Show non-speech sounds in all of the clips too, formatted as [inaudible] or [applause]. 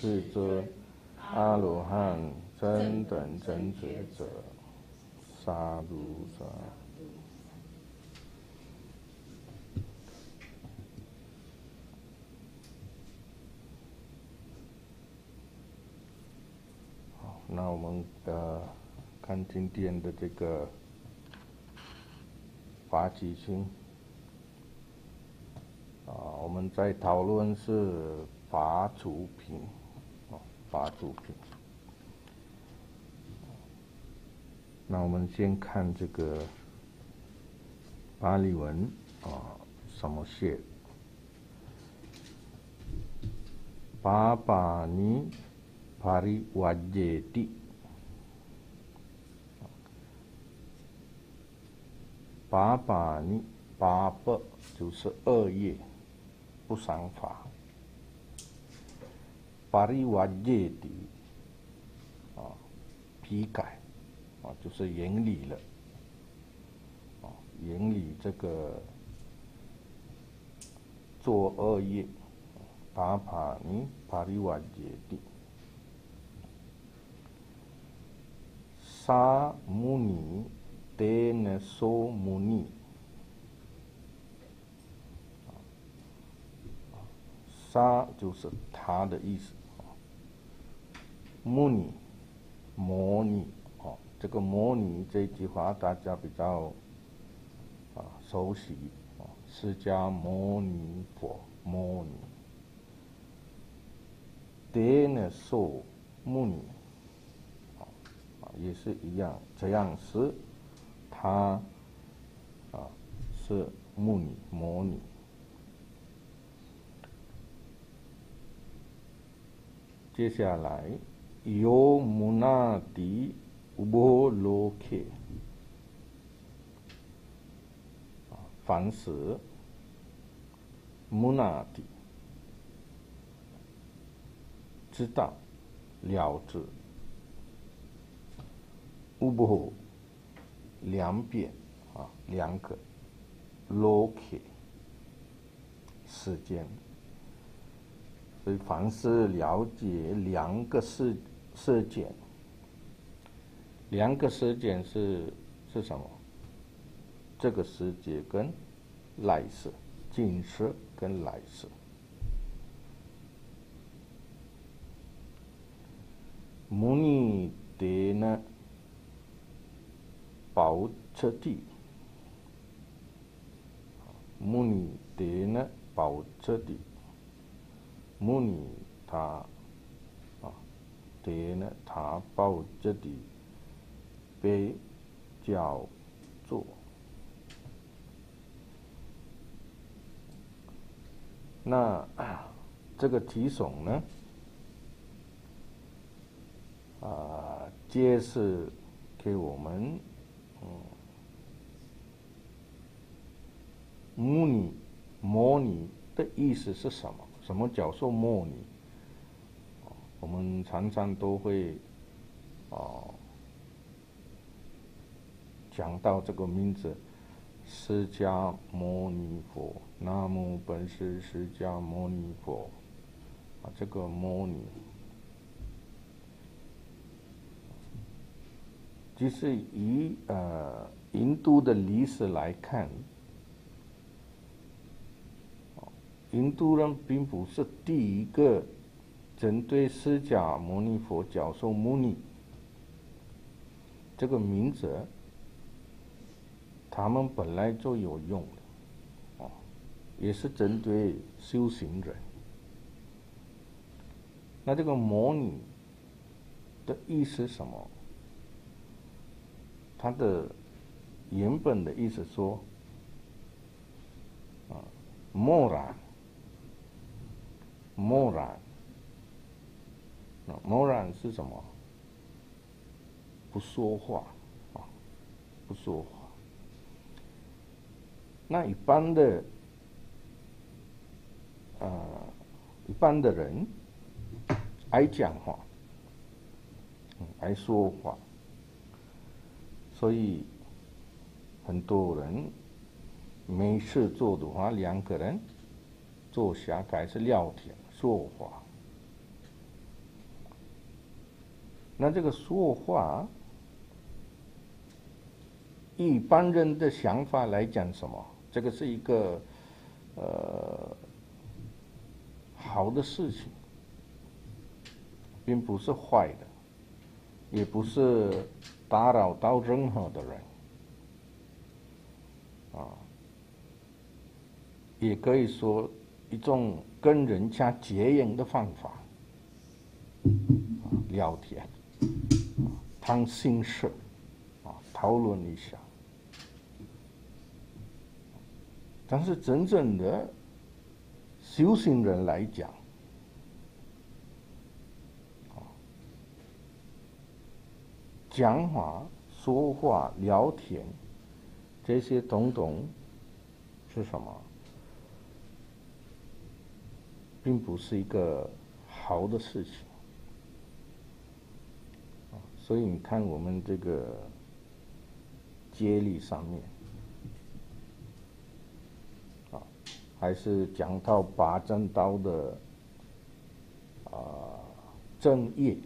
世尊阿罗汉真等真觉者，萨如萨。那我们的看今天的这个法起心啊，我们在讨论是法主品。啊，法主品。那我们先看这个巴利文啊，什么写？巴巴尼。pariwajjeti Papa 八不就是恶业，不赏法。巴利瓦耶的啊，批改啊，就是严理了啊，严理这个做恶业。帕帕尼巴利瓦耶的。沙穆尼德那梭穆尼，沙就是他的意思。穆尼，摩尼，哦，这个摩尼这句话大家比较啊熟悉啊。释迦牟尼佛，摩尼，德那梭穆尼。也是一样，这样是，他，啊，是穆尼摩尼。接下来，有穆那迪乌波罗克，凡是穆那迪知道了知。乌布两边啊，两个。Loke 时间，凡是了解两个事事件，两个事件是是什么？这个世界跟来世，今世跟来世，牟尼德呢？保车地，穆尼德呢？保车地，穆尼他啊，德呢？他保车地被叫做那这个提耸呢？啊，揭示给我们嗯。模拟，模拟的意思是什么？什么叫做模拟？我们常常都会，哦，讲到这个名字，释迦牟尼佛，南无本师释迦牟尼佛，啊，这个模拟，即是以呃印度的历史来看。印度人并不是第一个针对释迦牟尼佛教授牟尼这个名字，他们本来就有用的，哦，也是针对修行人。那这个摩尼的意思什么？它的原本的意思说，啊，默然。默然，默然是什么？不说话，啊，不说话。那一般的呃，一般的人爱讲话，爱说话，所以很多人没事做的话，两个人坐下开始聊天说话。那这个说话，一般人的想法来讲，什么？这个是一个呃好的事情，并不是坏的，也不是打扰到任何的人，啊，也可以说一种跟人家结缘的方法，聊天。谈心事，啊，讨论一下。但是真正的修行人来讲，啊，讲话、说话、聊天，这些种种是什么？并不是一个好的事情。所以你看，我们这个接力上面，啊，还是讲到八正道的啊正业，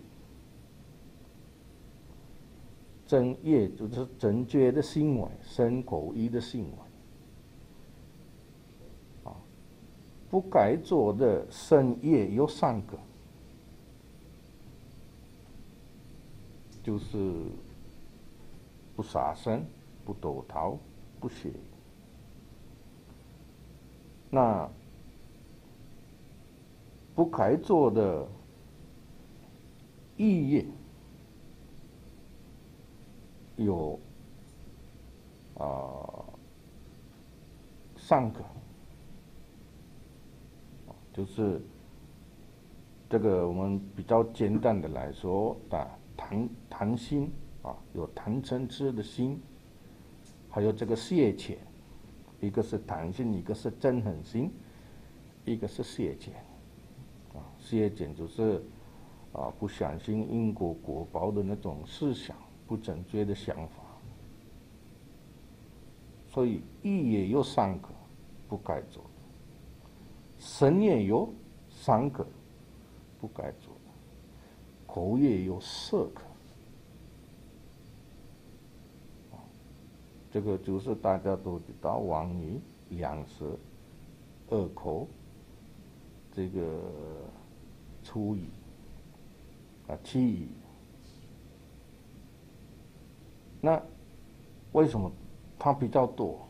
正业就是正觉的行为，身口意的行为，啊，不该做的身业有三个。就是不杀生、不躲逃、不邪。那不该做的意业有啊三个，就是这个我们比较简单的来说啊。谈谈心啊，有谈嗔痴的心，还有这个谢钱，一个是谈心，一个是憎恨心，一个是谢钱，啊，谢钱就是啊不相信因果果报的那种思想，不正确的想法，所以意也有三个不该做，神也有三个不该做的。口也有四个，这个就是大家都知道，王语、两舌、二口，这个粗语啊，气语。那为什么它比较多？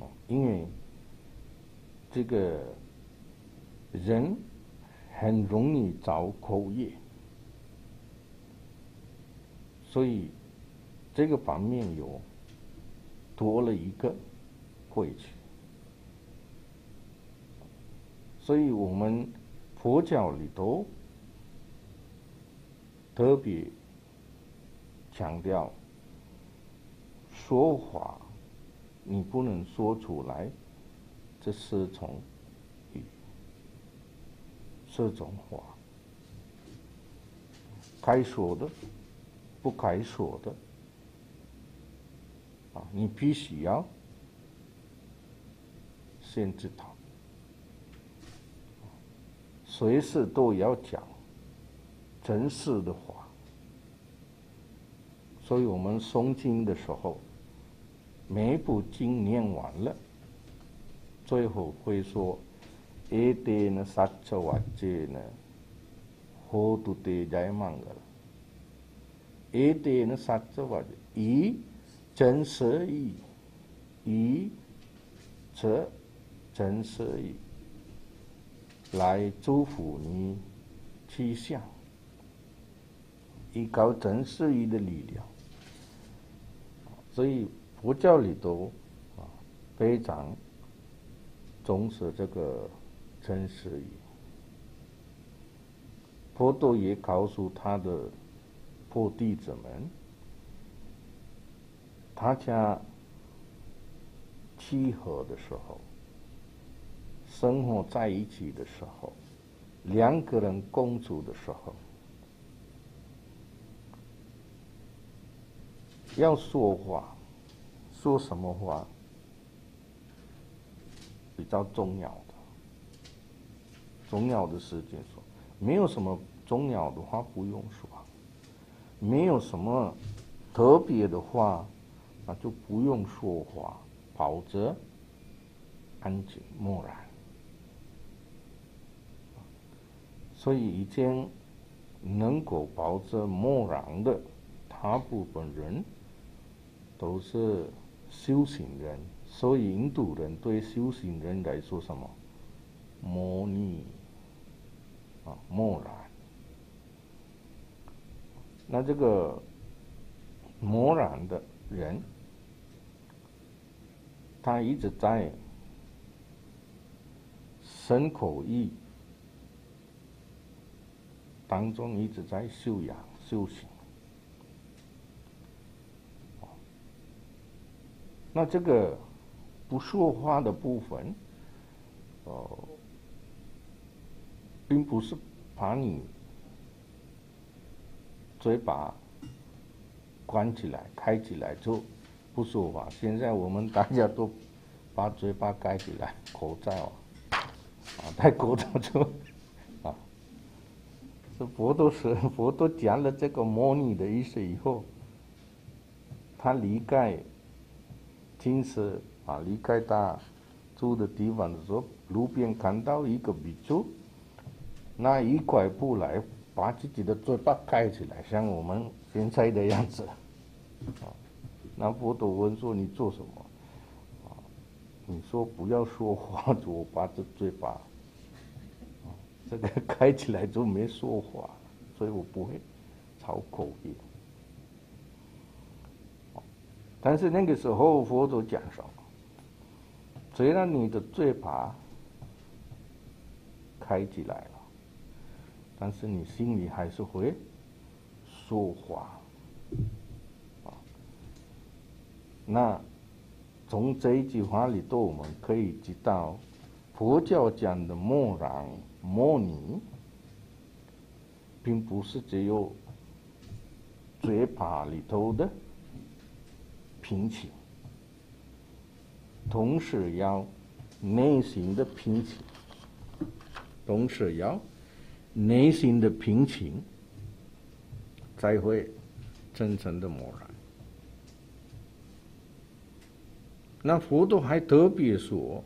哦，因为这个人。很容易找口业，所以这个方面有多了一个会去。所以我们佛教里头特别强调说话，你不能说出来，这是从。这种话，该说的，不该说的，啊，你必须要先知道，随时都要讲真实的话。所以我们诵经的时候，每一部经念完了，最后会说：“一地呢，萨车瓦界呢，好多的在满格。一地呢，萨车，真实意，一则真实意，来祝福你气象，依靠真实意的力量。”所以佛教里头啊，非常从此这个。真实语，佛陀也告诉他的破弟子们，大家契合的时候，生活在一起的时候，两个人共处的时候，要说话，说什么话比较重要的？重要的事情说，没有什么重要的话不用说，没有什么特别的话，那就不用说话，保持安静默然。所以，已经能够保持默然的大部分人，都是修行人。所以，印度人对修行人来说，什么？摩尼啊，默然。那这个默然的人，他一直在身口意。当中一直在修养修行，那这个不说话的部分，哦，并不是把你嘴巴关起来、开起来就不说话。现在我们大家都把嘴巴盖起来，口罩啊，戴口罩就啊。这。佛陀是佛陀讲了这个模拟的意思以后，他离开金色啊，离开他住的地方的时候，路边看到一个比丘，拿一块布来把自己的嘴巴盖起来，像我们现在的样子。啊，那佛陀问说：“你做什么？”啊，你说不要说话，我把这嘴巴。这个 [laughs] 开起来就没说话，所以我不会抄口音。但是那个时候佛陀讲什么？虽然你的嘴巴开起来了，但是你心里还是会说话。那从这一句话里头，我们可以知道佛教讲的默然。模拟，并不是只有嘴巴里头的平静，同时要内心的平静，同时要内心的平静，才会真正的默然。那佛陀还特别说，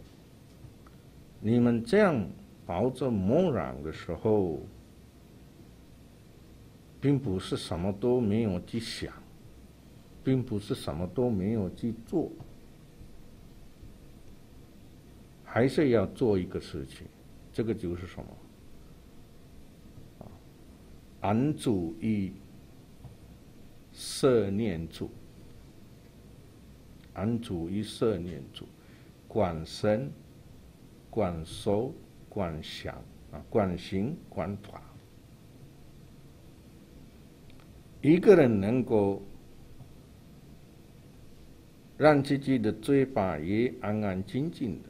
你们这样。抱着默然的时候，并不是什么都没有去想，并不是什么都没有去做，还是要做一个事情。这个就是什么？啊，安住于色念住，安住于色念住，观身，观受。观想啊，观行观法，一个人能够让自己的嘴巴也安安静静的，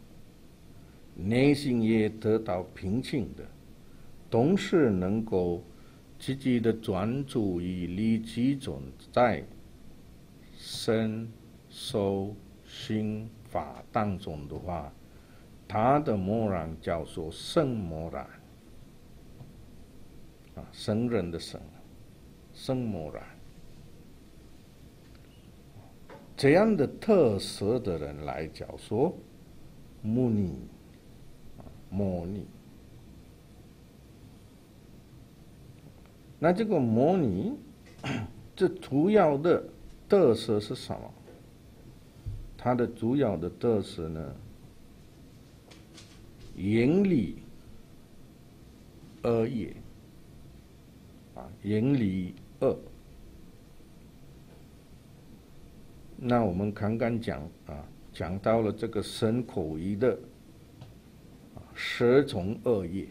内心也得到平静的，同时能够积极的专注力集中在身、受、心、法当中的话。他的默然叫做圣默然，啊，圣人的圣，圣默然，这样的特色的人来叫做牟尼，模拟。那这个模拟，[clears throat] 这主要的特色是什么？它的主要的特色呢？原理二也，啊，言理二。那我们刚刚讲啊，讲到了这个身口意的，十从恶业，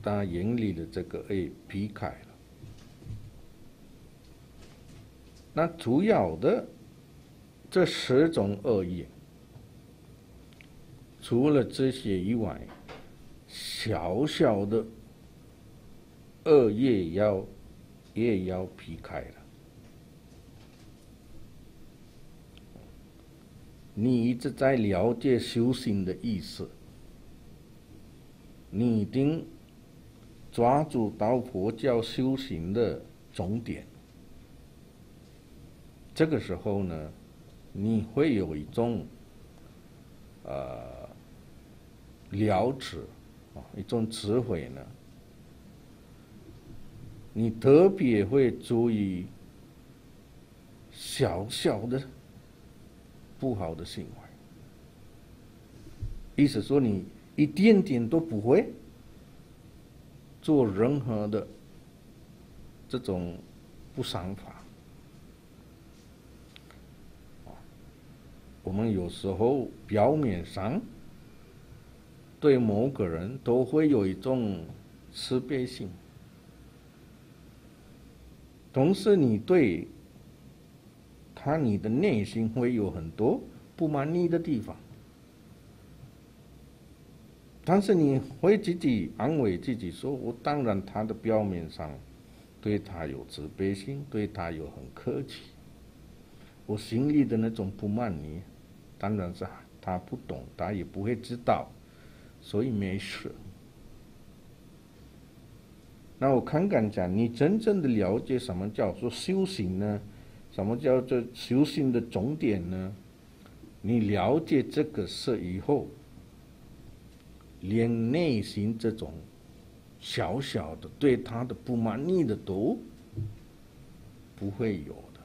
当然言理的这个 A 避开了。那主要的这十种恶业。除了这些以外，小小的恶业要也要劈开了。你一直在了解修行的意思，你一定抓住到佛教修行的终点。这个时候呢，你会有一种呃了知啊，一种智慧呢，你特别会注意小小的。不好的行为，意思说你一点点都不会做任何的这种不善法。我们有时候表面上对某个人都会有一种慈悲心，同时你对。他你的内心会有很多不满意的地方，但是你会自己安慰自己说：“我当然他的表面上对他有慈悲心，对他有很客气。我心里的那种不满意，当然是他不懂，他也不会知道，所以没事。”那我看看讲，你真正的了解什么叫做修行呢？什么叫做修行的终点呢？你了解这个事以后，连内心这种小小的对他的不满意的都不会有的。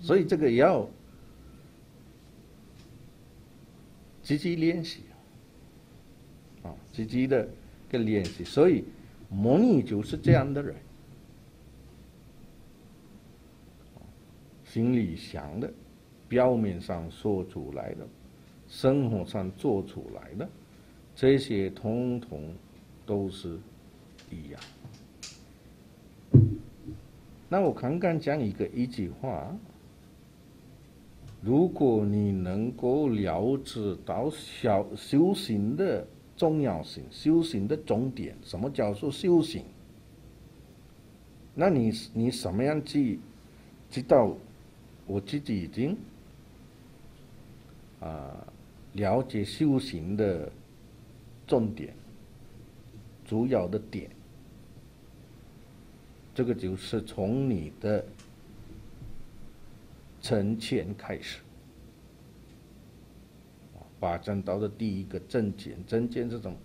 所以这个要积极练习啊，积极的跟练习，所以。模拟就是这样的人，心里想的，表面上说出来的，生活上做出来的，这些通通都是一样。那我刚刚讲一个一句话：如果你能够了知到小修行的。重要性，修行的终点，什么叫做修行？那你你什么样去知道？我自己已经啊了解修行的重点、主要的点，这个就是从你的成前开始。发展到的第一个正见，正见这种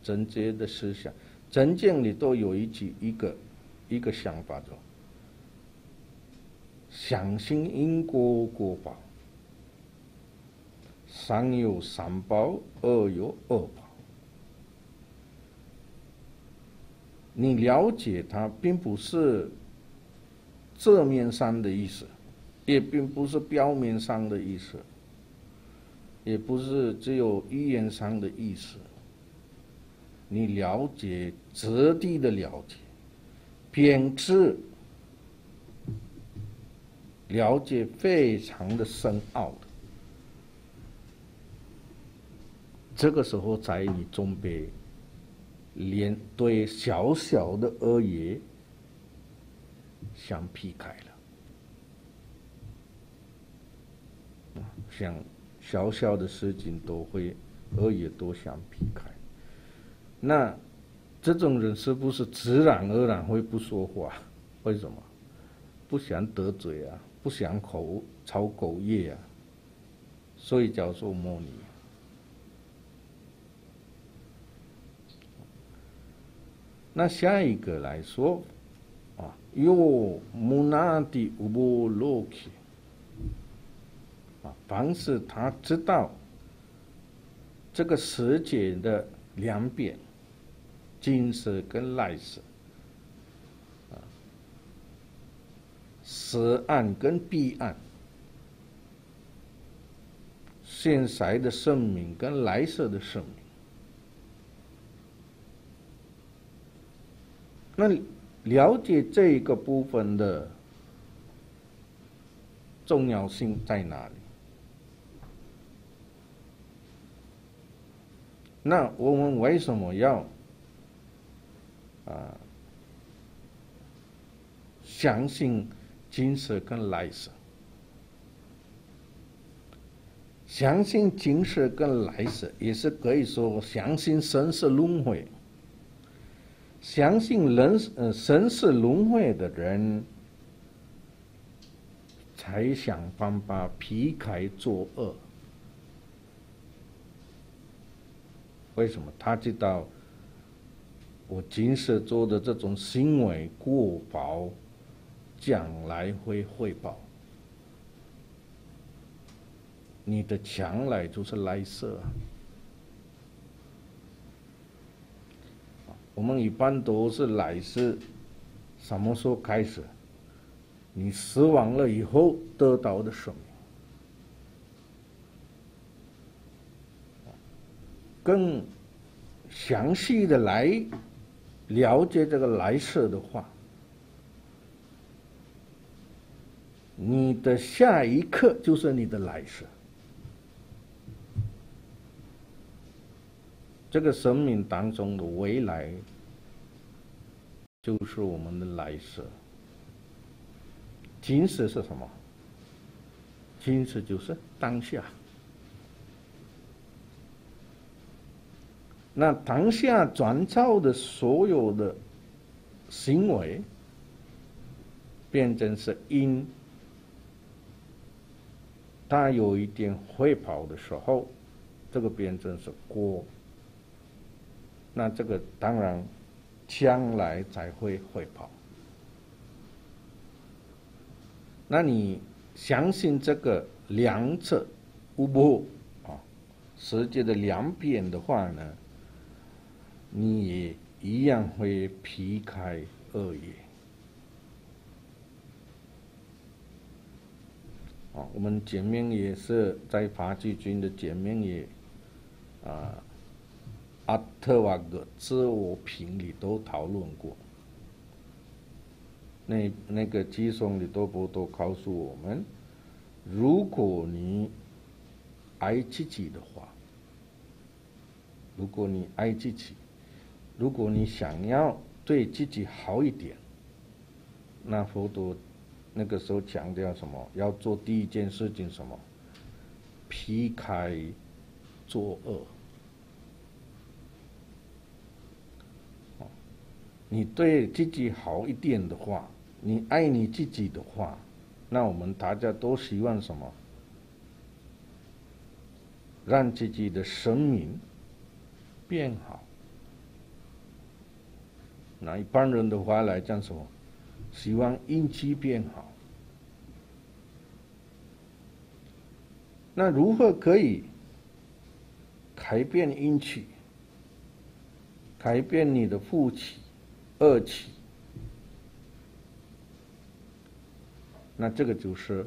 正见的思想，正见里都有一句一个一个想法，就相信因果果报，善有善报，恶有恶报。你了解它，并不是字面上的意思，也并不是表面上的意思。也不是只有语言上的意思，你了解质地的了解，编织了解非常的深奥的，这个时候在你准备连对小小的恶业相劈开了，像。小小的事情都会恶业都想避开，那这种人是不是自然而然会不说话？为什么？不想得罪啊，不想口吵口业啊，所以叫做模拟。那下一个来说啊，有木那的无波罗克。凡是他知道这个世界的两边，今世跟来世，啊，此岸跟彼岸，现在的生命跟来世的生命，那了解这一个部分的。重要性在哪里？那我们为什么要啊相信今世跟来世？相信今世跟来世，也是可以说相信生死轮回。相信人呃生死轮回的人，才想办法避开作恶。为什么？他知道我今世做的这种行为过薄，将来会汇报。你的将来就是来世。我们一般都是来世，什么时候开始？你死亡了以后得到的生命。更详细的来了解这个来世的话。你的下一刻就是你的来世。这个生命当中的未来，就是我们的来世。今世是什么？今世就是当下。那当下转造的所有的行为，变成是因，它有一点会跑的时候，这个变成是果。那这个当然，将来才会会跑。那你相信这个两者无不啊，实际的两边的话呢，你也一样会避开恶业。啊，我们前面也是在法纪军的前面也啊。阿特瓦格自我评里都讨论过，那那个基松里多波都告诉我们，如果你爱自己的话，如果你爱自己，如果你想要对自己好一点，那佛陀那个时候强调什么？要做第一件事情什么？劈开作恶。你对自己好一点的话，你爱你自己的话，那我们大家都希望什么？让自己的生命变好。那一般人的话来讲什么？希望运气变好。那如何可以改变运气？改变你的负气？恶气，那这个就是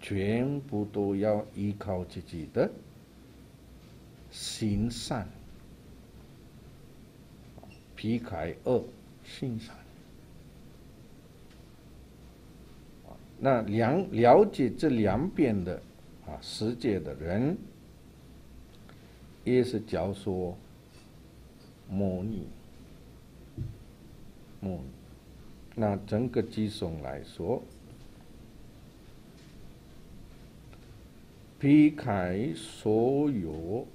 全部都要依靠自己的行善，皮开恶行善。那两了解这两边的啊世界的人，也是教唆模拟。嗯，那整个寄送来说，皮开所有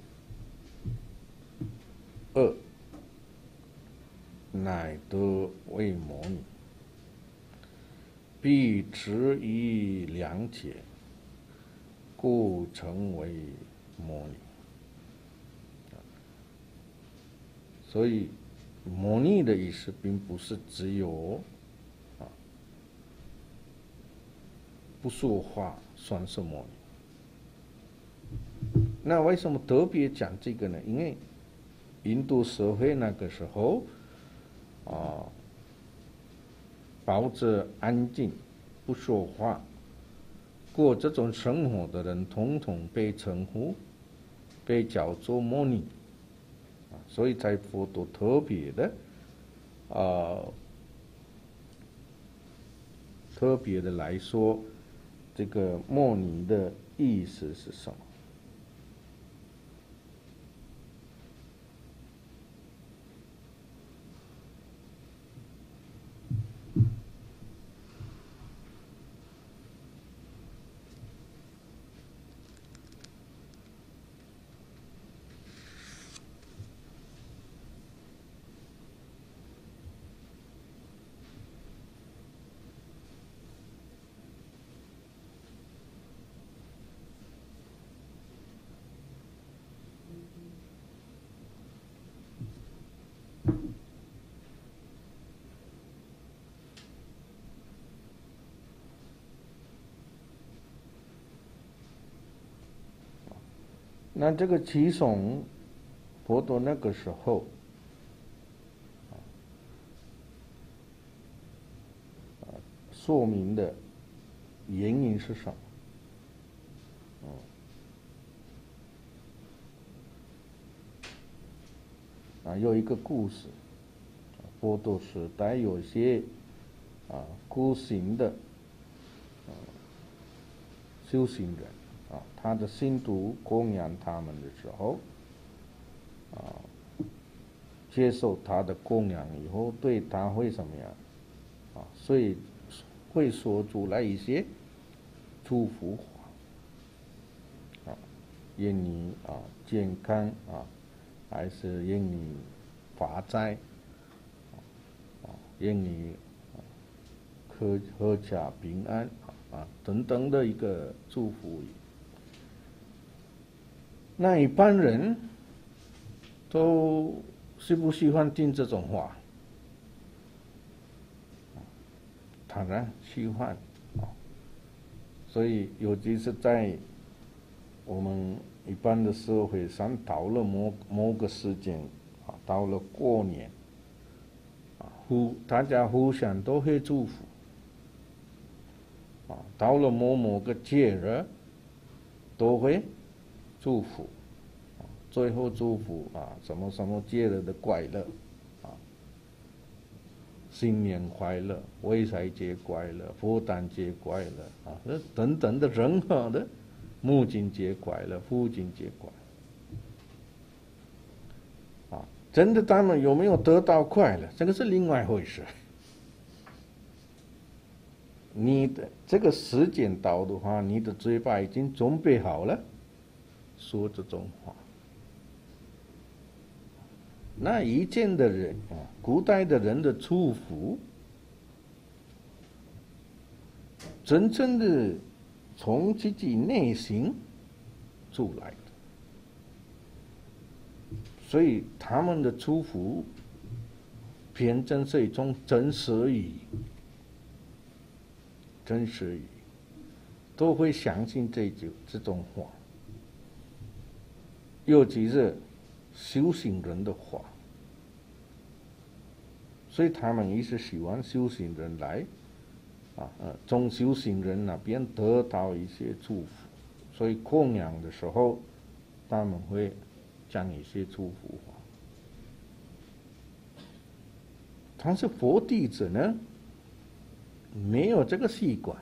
恶，乃得为魔女，必持以两解，故成为魔女。所以。模拟的意思并不是只有啊不说话算是模拟。那为什么特别讲这个呢？因为印度社会那个时候啊保持安静不说话过这种生活的人，统统被称呼被叫做莫尼”。啊。所以在佛陀特别的啊，特别的来说，这个莫尼的意思是什么？那这个齐耸佛陀那个时候，啊，说明的原因是什么？啊，有一个故事，佛陀时代有些啊孤行的啊修行人。啊，他的信徒供养他们的时候，啊，接受他的供养以后，对他会怎么样？啊，所以会说出来一些祝福话，啊，愿你啊健康啊，还是愿你发财，啊，愿你阖阖家平安啊等等的一个祝福语。那一般人都喜不喜欢听这种话？当然喜欢啊。所以尤其是在我们一般的社会上，到了某某个时间啊，到了过年啊，互大家互相都会祝福啊，到了某某个节日都会。祝福，最后祝福啊，什么什么节日的快乐，啊，新年快乐，卫财节快乐，佛诞节快乐，啊，那等等的任何的母亲节快乐，父亲节快乐，啊，真的他们有没有得到快乐，这个是另外一回事。[laughs] 你的这个时间到的话，你的嘴巴已经准备好了。说这种话，那一见的人啊，古代的人的祝福，真正的从自己内心出来的，所以他们的祝福，偏真是一种真实语，真实语，都会相信这句这种话。尤其是修行人的话，所以他们也是喜欢修行人来，啊，呃，从修行人那边得到一些祝福，所以供养的时候，他们会讲一些祝福话。但是佛弟子呢，没有这个习惯，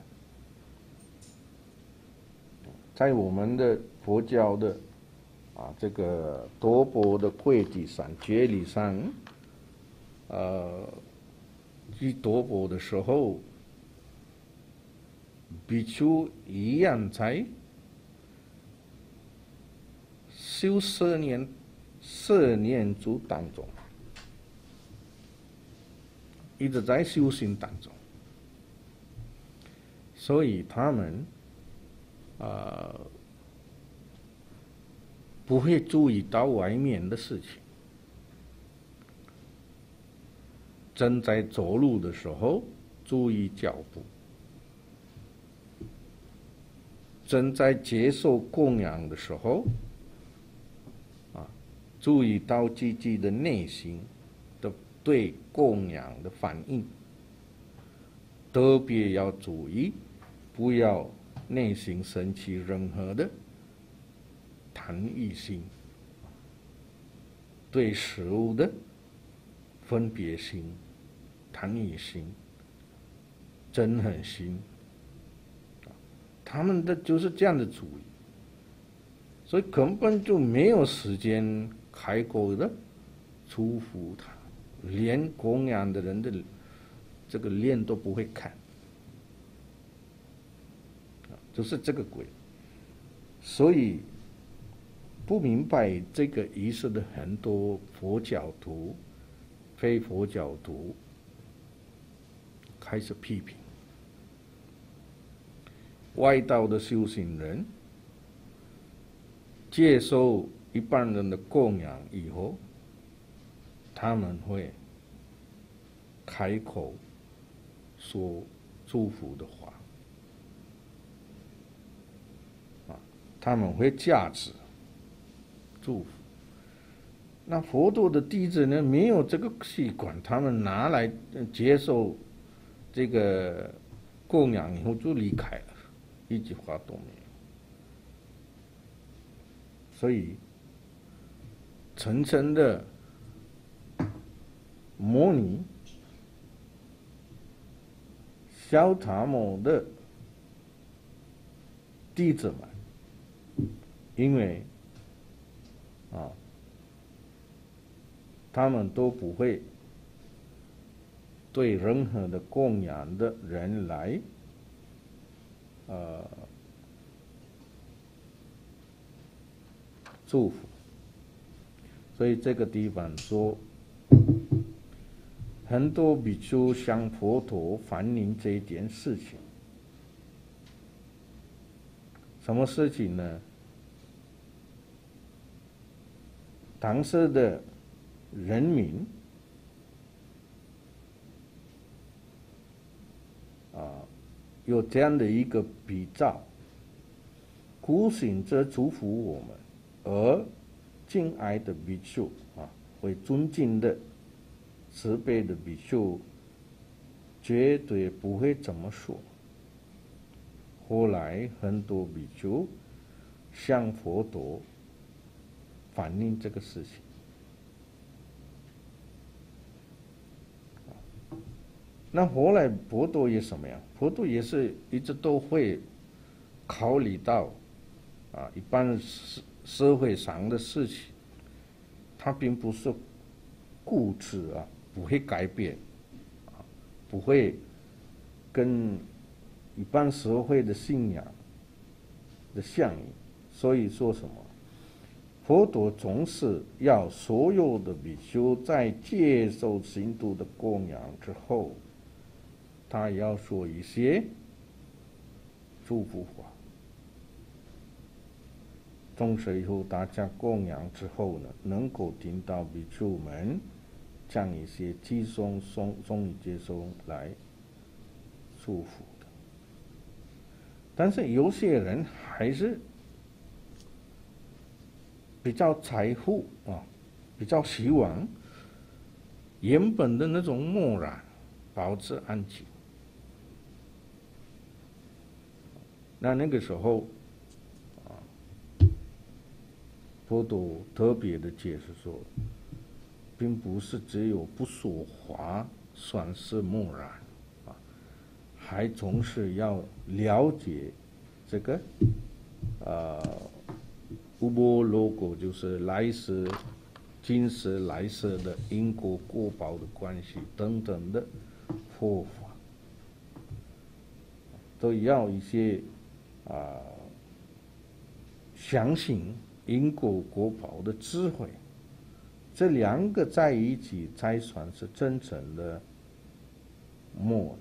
在我们的佛教的。啊，这个多波的柜子上、节礼上，呃，去多钵的时候，比丘一样在修十年、十年组当中，一直在修行当中，所以他们，啊。不会注意到外面的事情。正在走路的时候，注意脚步；正在接受供养的时候，啊，注意到自己的内心的对供养的反应，特别要注意，不要内心升起任何的。贪欲心，对食物的分别心、贪欲心、真狠心，他们的就是这样的主意，所以根本就没有时间开口的祝福他，连供养的人的这个脸都不会看，就是这个鬼，所以不明白这个仪式的很多佛教徒、非佛教徒开始批评。外道的修行人接受一般人的供养以后，他们会开口说祝福的话，啊，他们会价值祝福。那佛陀的弟子呢，没有这个习惯，他们拿来接受这个供养以后就离开了。一句话都没有，所以层层的模拟小塔摩的弟子们，因为啊，他们都不会对任何的供养的人来。呃，祝福。所以这个地方说，很多比丘向佛陀反映这一件事情。什么事情呢？当时的人民啊。有这样的一个比照，古行者祝福我们，而敬爱的比丘啊，会尊敬的慈悲的比丘，绝对不会这么说。后来很多比丘向佛陀反映这个事情。那后来佛陀也什么呀？佛陀也是一直都会考虑到啊，一般社社会上的事情，他并不是固执啊，不会改变啊，不会跟一般社会的信仰的相应。所以说什么？佛陀总是要所有的比丘在接受信徒的供养之后。他要说一些祝福话，从此以后大家供养之后呢，能够听到比丘们将一些寄送送送礼接收来祝福的。但是有些人还是比较财富啊，比较希望原本的那种默然，保持安静。那那个时候，啊，佛陀特别的解释说，并不是只有不说话算是默然，啊，还总是要了解这个，呃，无波罗果就是来世、今世、来世的因果果报的关系等等的佛法，都要一些。啊，相信因果果报的智慧，这两个在一起才算是真正的默。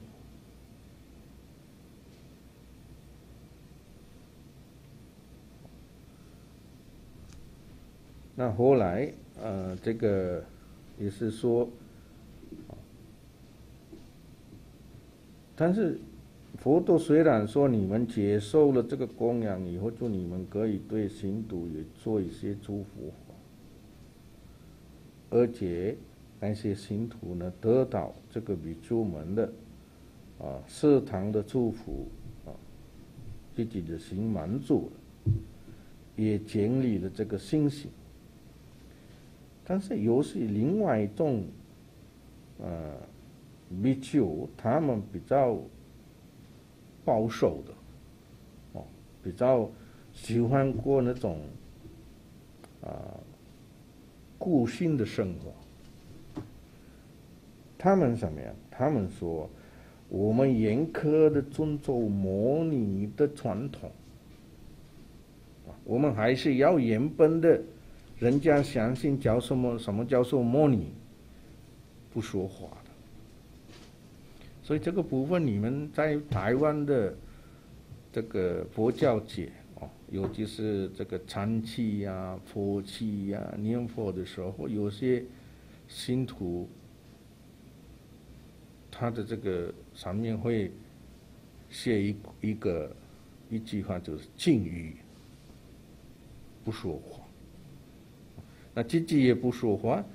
那后来，呃，这个也是说，但是。佛陀虽然说你们接受了这个供养以后，就你们可以对信徒也做一些祝福，而且那些信徒呢得到这个比丘门的啊食堂的祝福啊，自己的心满足了，也建立了这个信心。但是又是另外一种呃比丘，他们比较。保守的，哦，比较喜欢过那种啊固性的生活。他们什么呀？他们说，我们严苛的遵守模拟的传统，我们还是要原本的，人家相信叫什么什么叫做模拟，不说话。所以这个部分，你们在台湾的这个佛教界哦，尤其是这个禅期呀、佛期呀、念佛的时候，有些信徒。他的这个上面会写一一个一句话，就是禁语，不说话。那自己也不说话，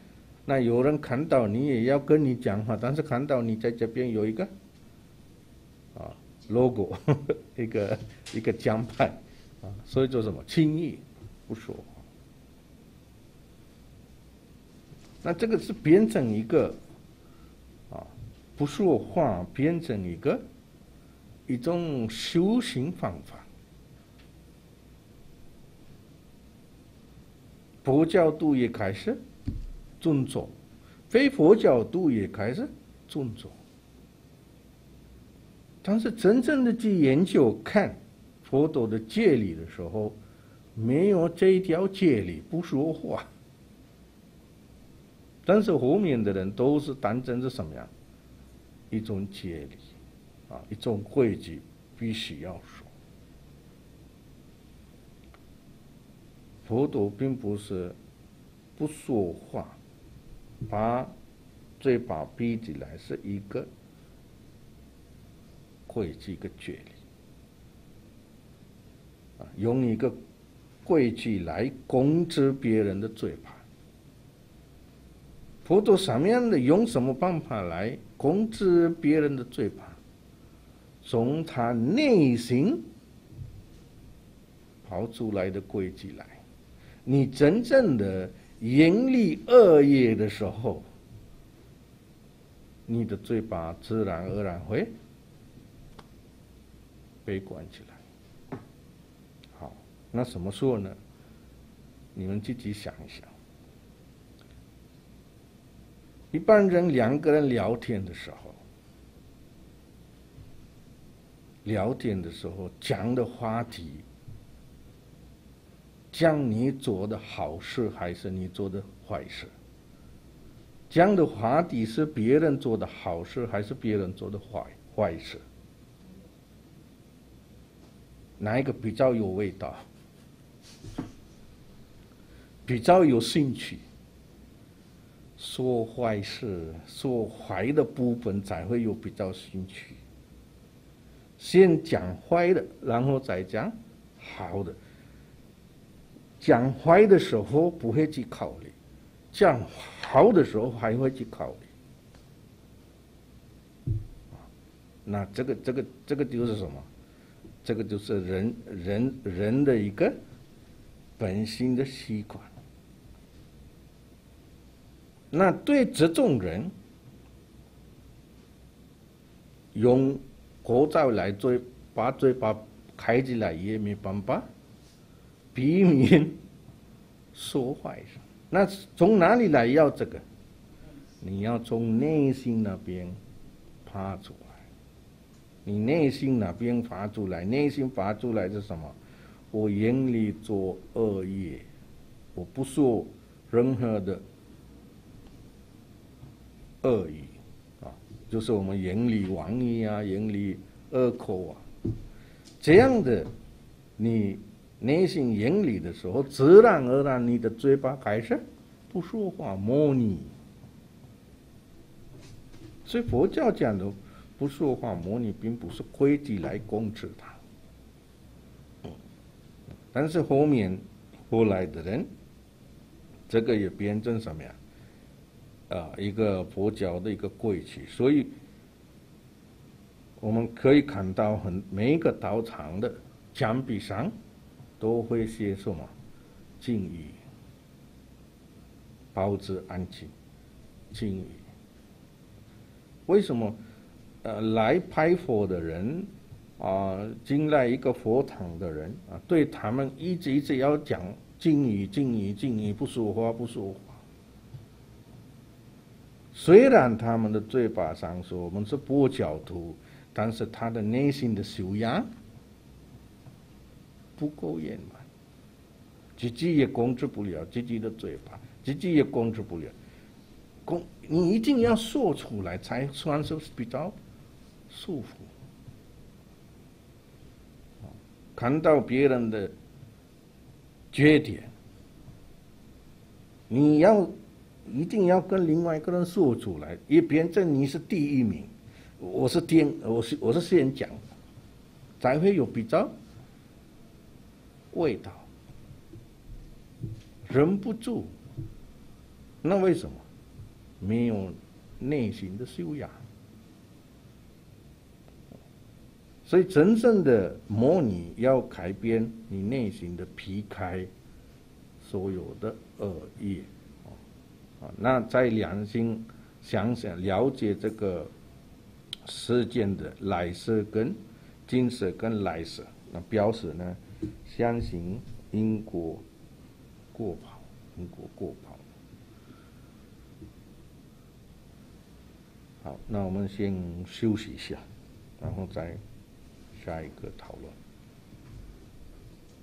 那有人看到你也要跟你讲话，但是看到你在这边有一个啊 logo，[laughs] 一个一个奖牌啊，所以做什么轻易不说话。那这个是变成一个。啊不说话变成一个一种修行方法，佛教徒也开始尊重，非佛教徒也开始尊重。但是真正的去研究看佛陀的戒律的时候，没有这一条戒律不说话。[laughs] 但是后面的人都是当真是什么样？一种戒律，啊，一种规矩，必须要说。佛陀并不是不说话，把嘴巴闭起来是一个规矩，一个戒律，啊，用一个规矩来控制别人的嘴巴。佛陀什么样的用什么办法来？控制别人的嘴巴，从他内心跑出来的规矩来。你真正的盈利恶业的时候，你的嘴巴自然而然会被关起来。好，那什么时候呢？你们自己想一想。一般人两个人聊天的时候，聊天的时候讲的话题，讲你做的好事还是你做的坏事？讲的话题是别人做的好事还是别人做的坏坏事？哪一个比较有味道？比较有兴趣？说坏事，说坏的部分才会有比较兴趣。先讲坏的，然后再讲好的。讲坏的时候不会去考虑，讲好的时候还会去考虑。那这个这个这个就是什么？这个就是人人人的一个本性的习惯。那对这种人，用口罩来嘴把嘴巴开起来也没办法，避免说坏事。那从哪里来要这个？你要从内心那边发出来。你内心那边发出来，内心发出来是什么？我眼里做恶业，我不说任何的。恶语啊，就是我们眼里妄语啊，眼里恶口啊，这样的，你内心言里的时候，自然而然你的嘴巴开始不说话，模拟。所以佛教讲的不说话模拟，并不是规矩来控制它。但是后面后来的人，这个也变成什么呀？啊，一个佛教的一个规矩，所以我们可以看到，很每一个道场的墙壁上都会些什么敬语，保持安静，敬语。为什么？呃，来拍佛的人，啊，进来一个佛堂的人啊，对他们一直一直要讲敬语、敬语、敬语，不说话，不说话。虽然他们的嘴巴上说我们是佛教徒，但是他的内心的修养不够圆满，自己也控制不了自己的嘴巴，自己也控制不了。公你一定要说出来，才算是比较舒服。看到别人的缺点，你要一定要跟另外一个人说出来，也变成你是第一名，我是第，我是我是先讲，才会有比较味道。忍不住，那为什么？没有内心的修养。所以，真正的模拟要改变你内心的皮开所有的恶业，啊，那在良心想想了解这个世间的来世跟今世跟来世，那表示呢，相信因果过跑，因果过跑。好，那我们先休息一下，然后再。下一个讨论。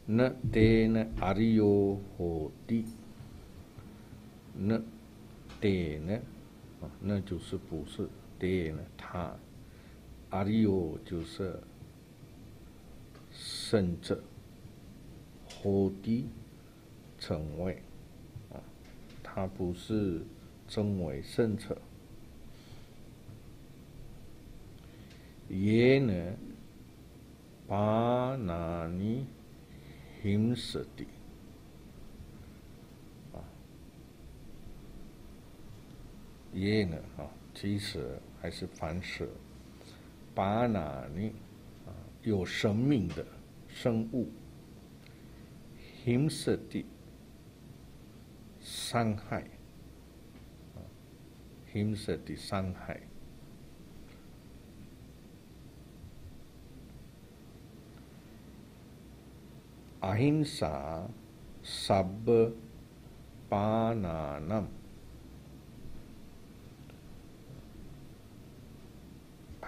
那得呢？阿里有何地？那得呢？啊，那就是不是得呢？他阿里有就是圣者，何地成为啊？他不是成为圣者，也呢？巴那尼行舍的啊，耶呢啊，其实还是凡是巴那尼啊有生命的生物，形式的伤害，形式的伤害，阿因萨萨布巴那南。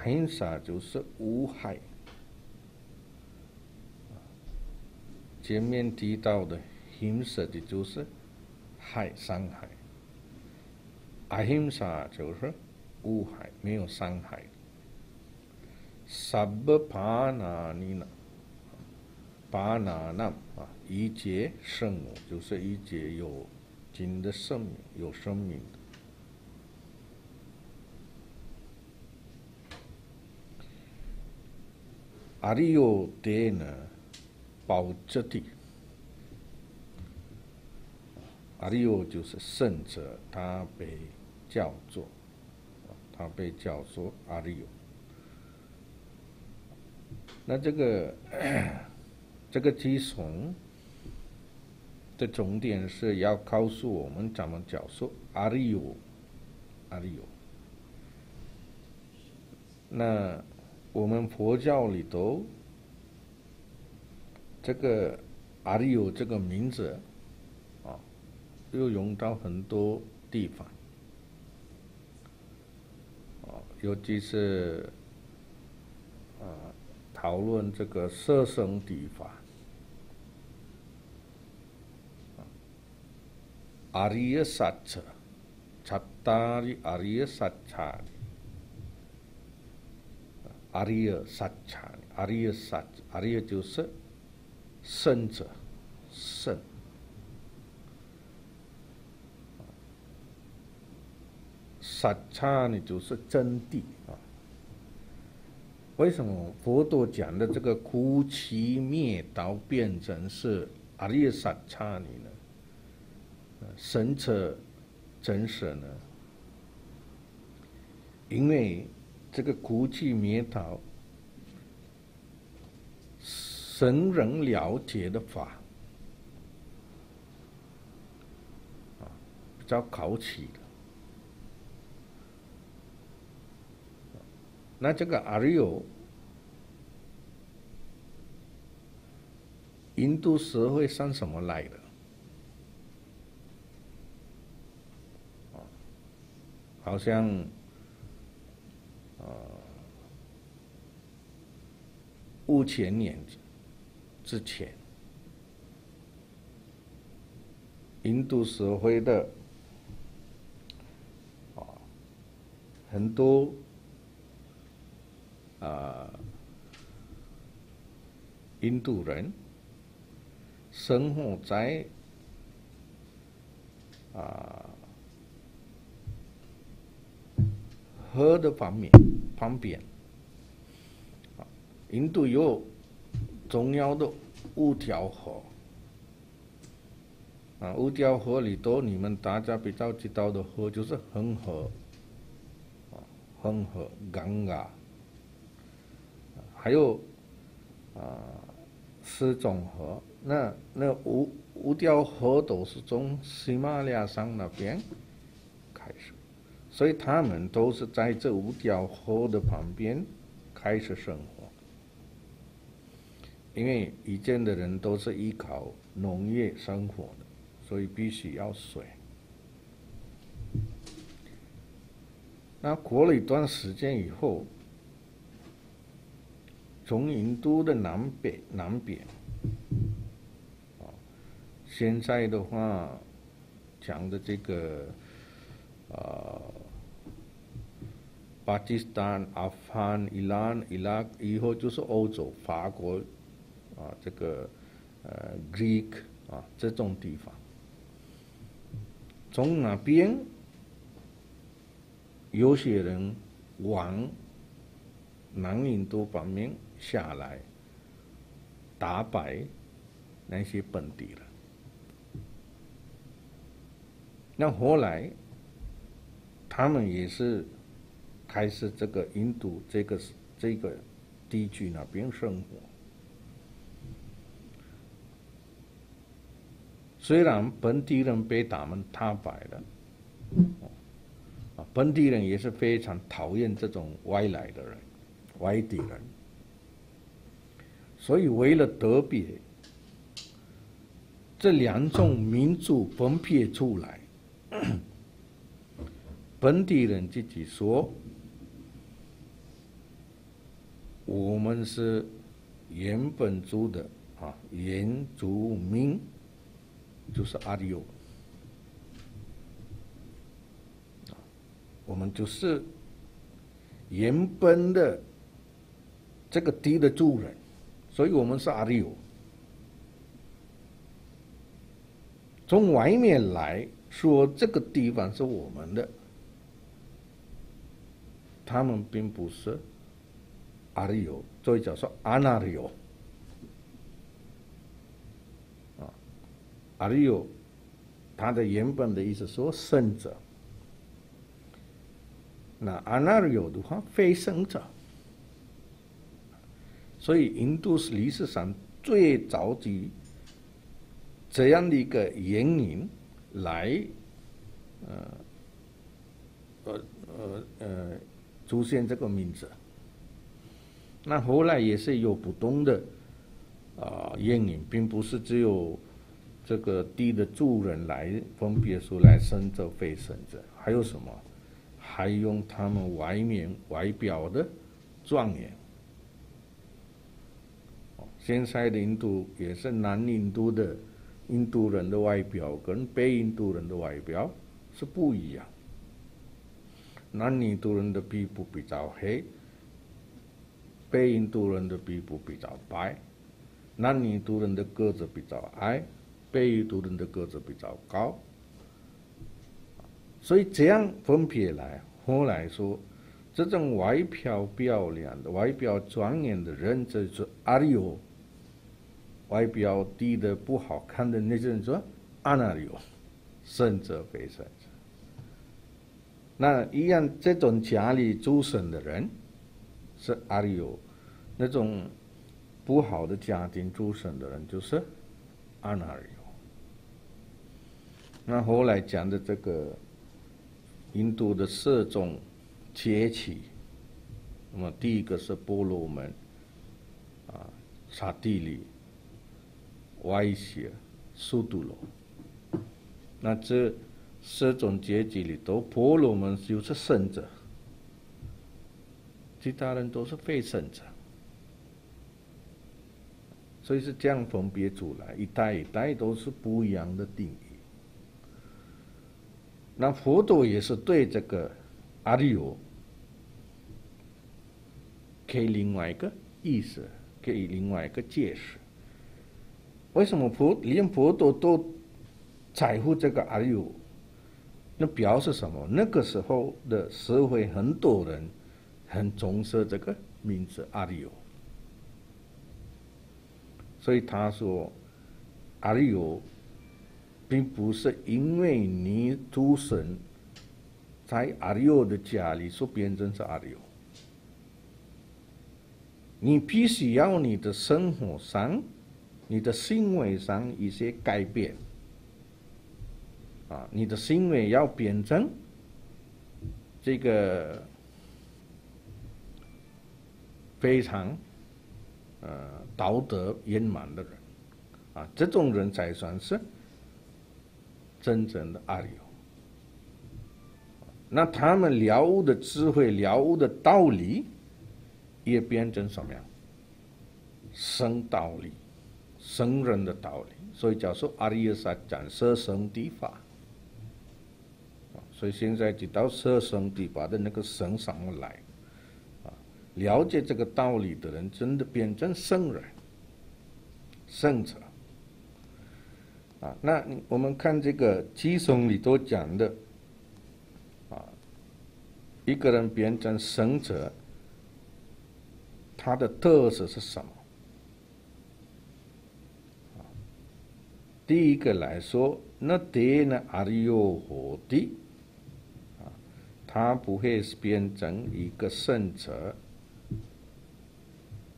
阴杀就是无害，前面提到的金色的就是害伤害，ahimsa 就是无害，没有伤害。sabba pananina 巴拿那啊，一劫生我，就是一劫有金的生命，有生命的。阿里有德呢，保质的。阿里有就是圣者，他被叫做，他被叫做阿里有。那这个。[coughs] 这个基从的重点是要告诉我们怎么教授阿里有，阿里有。那我们佛教里头，这个阿里有这个名字啊，又用到很多地方啊，尤其是啊，讨论这个色声地法。阿里耶萨彻，查达里阿里耶萨查，阿里耶萨查，阿里耶萨，阿里耶就是圣者，圣。萨查呢就是真谛啊。为什么佛陀讲的这个苦其灭道变成是阿里耶萨查呢？神者真实呢？因为这个苦气灭道，神人了解的法啊，比较考起的。那这个阿里有印度社会上什么来的？好像，呃，五千年之前，印度社会的啊很多啊印度人生活在啊。河的方面，旁边，印度有重要的五条河，啊，五条河里头，你们大家比较知道的河就是恒河，啊，恒河、刚嘎，还有啊，四种河，那那五五条河都是从喜马拉雅山那边开始。所以他们都是在这五条河的旁边开始生活，因为以前的人都是依靠农业生活的，所以必须要水。那过了一段时间以后，从印度的南北南边，啊，现在的话讲的这个，啊。巴基斯坦、阿富汗、伊朗、伊拉克，以后就是欧洲、法国，啊，这个呃，Greek 啊，这种地方，从那边有些人往南印度方面下来，打败那些本地人，那后来他们也是。开始这个印度这个这个地区那边生活，虽然本地人被他们打败了，啊，本地人也是非常讨厌这种外来的人、外地人，所以为了得别这两种民族分别出来，[clears throat] 本地人自己说。我们是原本族的啊，原住民就是阿里欧，我们就是原本的这个地的主人，所以我们是阿里欧。从外面来说，这个地方是我们的，他们并不是。阿里尤，所以叫做阿那里尤。啊，阿里尤，它的原本的意思说生者。那阿那里尤的话，非生者。所以印度是历史上最早的这样的一个原因来，呃，呃呃呃，出现这个名字。那后来也是有不同的啊原因，并不是只有这个地的主人来分别出来生者非生者，还有什么？还用他们外面外表的状元。现在的印度也是南印度的印度人的外表跟北印度人的外表是不一样。南印度人的皮肤比较黑。北印度人的皮肤比较白，南印度人的个子比较矮，北印度人的个子比较高，所以这样分别来，后来说，这种外表漂亮的、外表庄严的人，就是阿里欧；外表低的、不好看的那些人说阿那里欧，胜者非胜者。那一样，这种家里出生的人。是阿里有那种不好的家庭出身的人，就是阿那里。那后来讲的这个印度的四种阶级，那么第一个是波罗门，啊，刹帝利、歪斜、速度罗。那这四种阶级里头，婆罗门就是圣者，其他人都是非圣者。所以是这样分别出来，一代一代都是不一样的定。那佛陀也是对这个阿利有给另外一个意思，给另外一个解释。为什么佛连佛陀都在乎这个阿利有？那表示什么？那个时候的社会很多人很重视这个名字阿利有。所以他说：“阿利有，并不是因为你出生在阿利尤的家里，所变成是阿利尤。你必须要你的生活上、你的行为上一些改变。啊，你的行为要变成这个非常。”呃，道德圆满的人，啊，这种人才算是真正的阿里欧。那他们了悟的智慧、了悟的道理，也变成什么样？生道理，生人的道理。所以叫做阿里耶萨讲舍生地法。所以现在就到舍生地法的那个生上来。了解这个道理的人，真的变成圣人、圣者啊！那我们看这个基颂里头讲的啊，一个人变成圣者，他的特色是什么？第一个来说，那得呢阿里哟火的啊，他不会是变成一个圣者。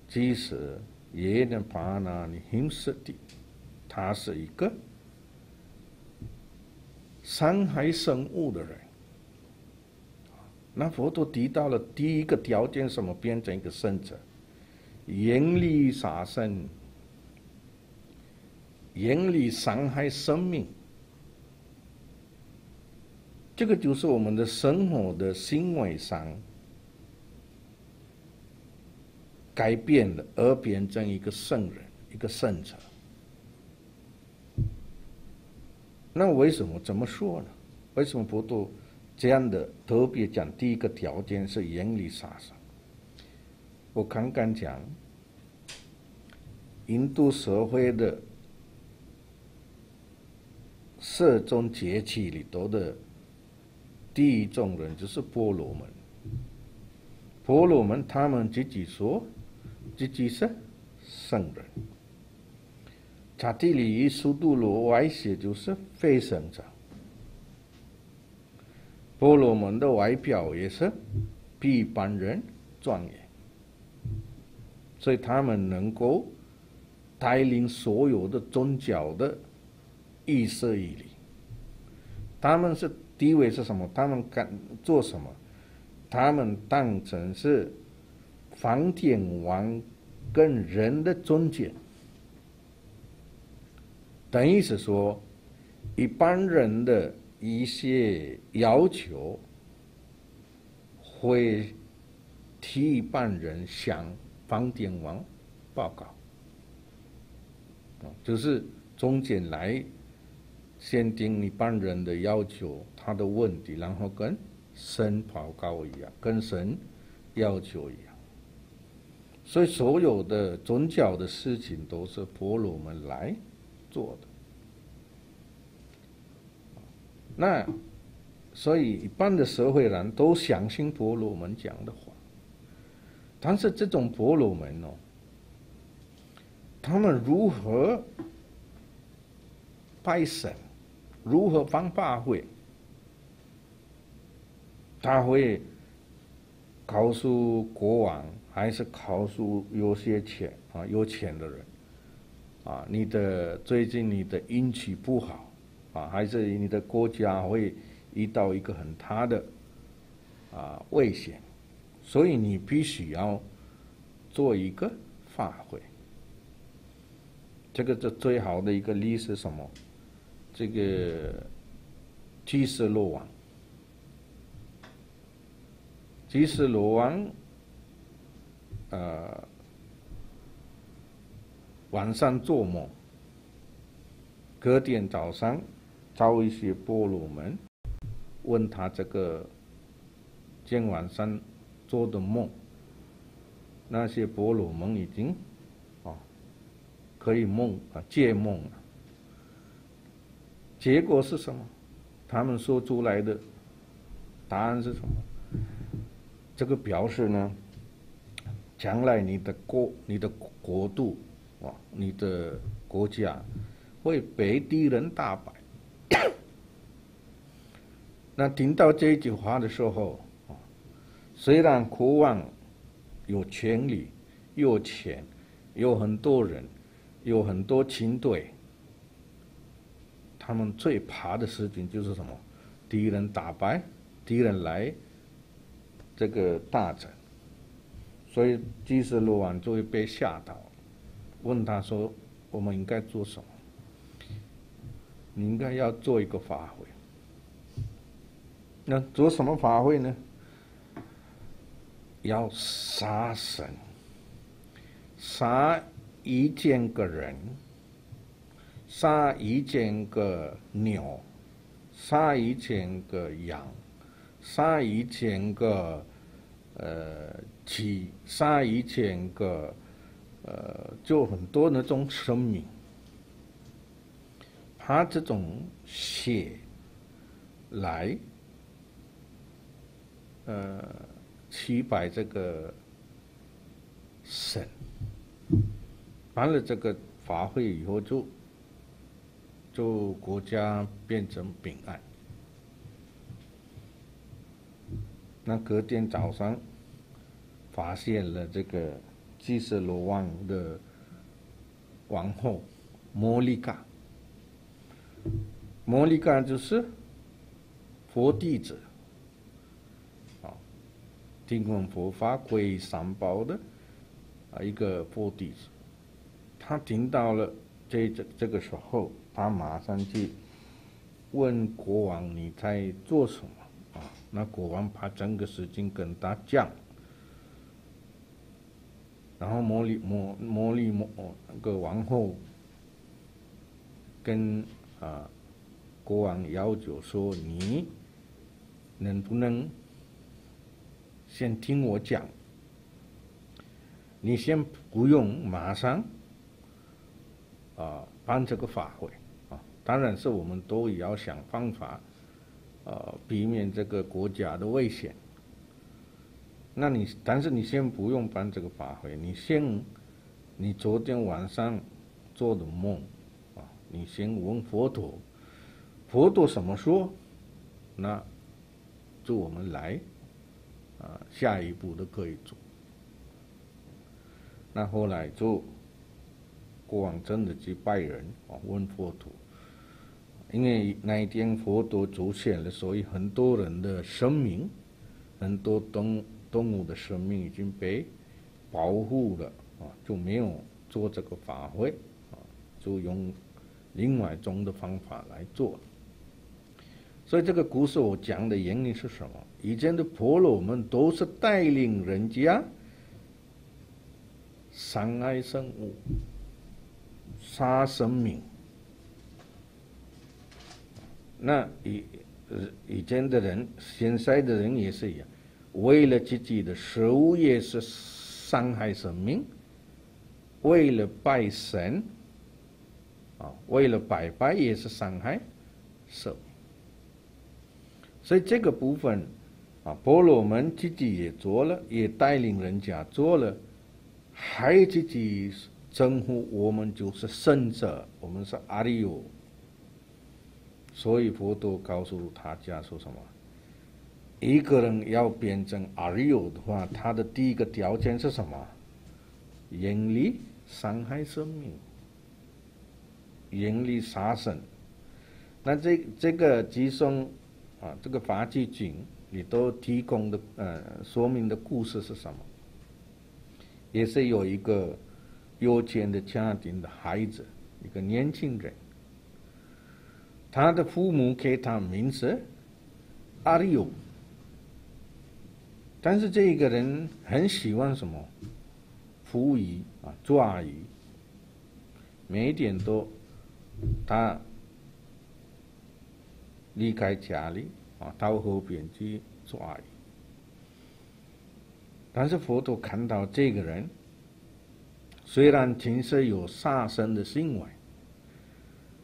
即使也能把那你形式的，他是一个伤害生物的人。那佛陀提到了第一个条件，什么变成一个圣者？严厉杀生，严厉伤害生命，这个就是我们的生活的行为上。改变了，而变成一个圣人，一个圣者。那为什么这么说呢？为什么佛陀这样的特别讲？第一个条件是严厉杀生。我刚刚讲，印度社会的四种节气里头的第一种人就是婆罗门。婆罗门他们自己说。自己是圣人。刹帝利、苏度罗外显就是非圣者。婆罗门的外表也是比一般人庄严，所以他们能够带领所有的宗教的意识义理。他们是地位是什么？他们敢做什么？他们当成是。梵天王跟人的中间，等于是说，一般人的一些要求，会替一般人向梵天王报告，就是中间来先定一般人的要求，他的问题，然后跟神报告一样，跟神要求一样。所以，所有的宗教的事情都是婆罗门来做的。那，所以一般的社会人都相信婆罗门讲的话。但是，这种婆罗门哦，他们如何拜神，如何放法会，他会告诉国王。还是告诉有些钱啊，有钱的人，啊，你的最近你的运气不好，啊，还是你的国家会遇到一个很大的啊危险，所以你必须要做一个发挥。这个这最好的一个例是什么？这个基斯罗王，基斯罗王，呃，晚上做梦，隔天早上找一些波罗们，问他这个今晚上做的梦，那些波罗们已经啊可以梦啊解梦了。结果是什么？他们说出来的答案是什么？这个表示呢，将来你的国、你的国度啊，你的国家会被敌人打败。[coughs] 那听到这句话的时候啊，虽然国王有权力、有钱、有很多人、有很多军队。他们最怕的事情就是什么？敌人打败，敌人来这个大战，所以基斯罗王就会被吓到，问他说：“我们应该做什么？你应该要做一个法会。那做什么法会呢？要杀神，杀一千个人。”杀一千个鸟，杀一千个羊，杀一千个呃鸡，杀一千个呃，就很多那种生命。他这种血来呃祈拜这个神，完了这个法会以后就。就国家变成平安。那隔天早上，发现了这个基色罗王的王后摩利嘎。摩利嘎就是佛弟子，啊，听闻佛法皈三宝的啊一个佛弟子，他听到了这这这个时候。他马上去问国王：“你在做什么？”啊，那国王把整个事情跟他讲，然后摩利摩摩利摩那个王后跟啊国王要求说：“你能不能先听我讲？你先不用马上啊办这个法会啊。”当然是我们都也要想方法，啊，避免这个国家的危险。那你，但是你先不用办这个法会，你先，你昨天晚上做的梦，啊，你先问佛陀，佛陀怎么说，那，就我们来，啊，下一步都可以做。那后来就，国王真的去拜人，啊，问佛陀。因为那一天佛陀出现了，所以很多人的生命，很多东动物的生命已经被保护了啊，就没有做这个法会啊，就用另外一种的方法来做。所以这个故事我讲的原因是什么？以前的婆罗门都是带领人家伤害生物、杀生命。那以以前的人，现在的人也是一样，为了自己的食物也是伤害生命，为了拜神，啊，为了拜拜也是伤害生命。所以这个部分，啊，婆罗门自己也做了，也带领人家做了，还自己称呼我们就是圣者，我们是阿里有。所以佛陀告诉他家说什么？一个人要变成阿育的话，他的第一个条件是什么？远离伤害生命，远离杀生。那这这个吉松啊，这个法纪经里都提供的呃说明的故事是什么？也是有一个有钱的家庭的孩子一个年轻人，他的父母给他名字阿里欧，但是这个人很喜欢什么？捕鱼啊，抓鱼，每一点都他离开家里啊，到河边去抓鱼。但是佛陀看到这个人，虽然平时有杀生的行为，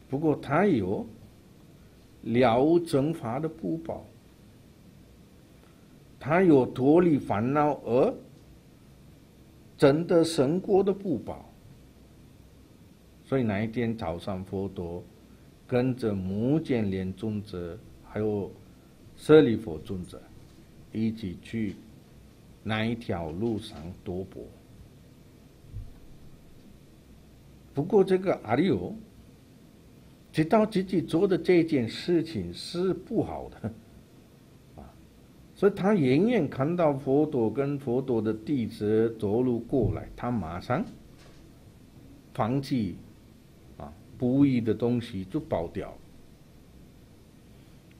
不过他有了正法的不报，他有脱离烦恼而真的生果的不保，所以那一天早上，佛陀跟着目犍连尊者还有舍利佛尊者一起去。那一条路上赌博。不过这个阿里欧知道自己做的这件事情是不好的，所以他远远看到佛陀跟佛陀的弟子走路过来，他马上放弃啊不义的东西就跑掉，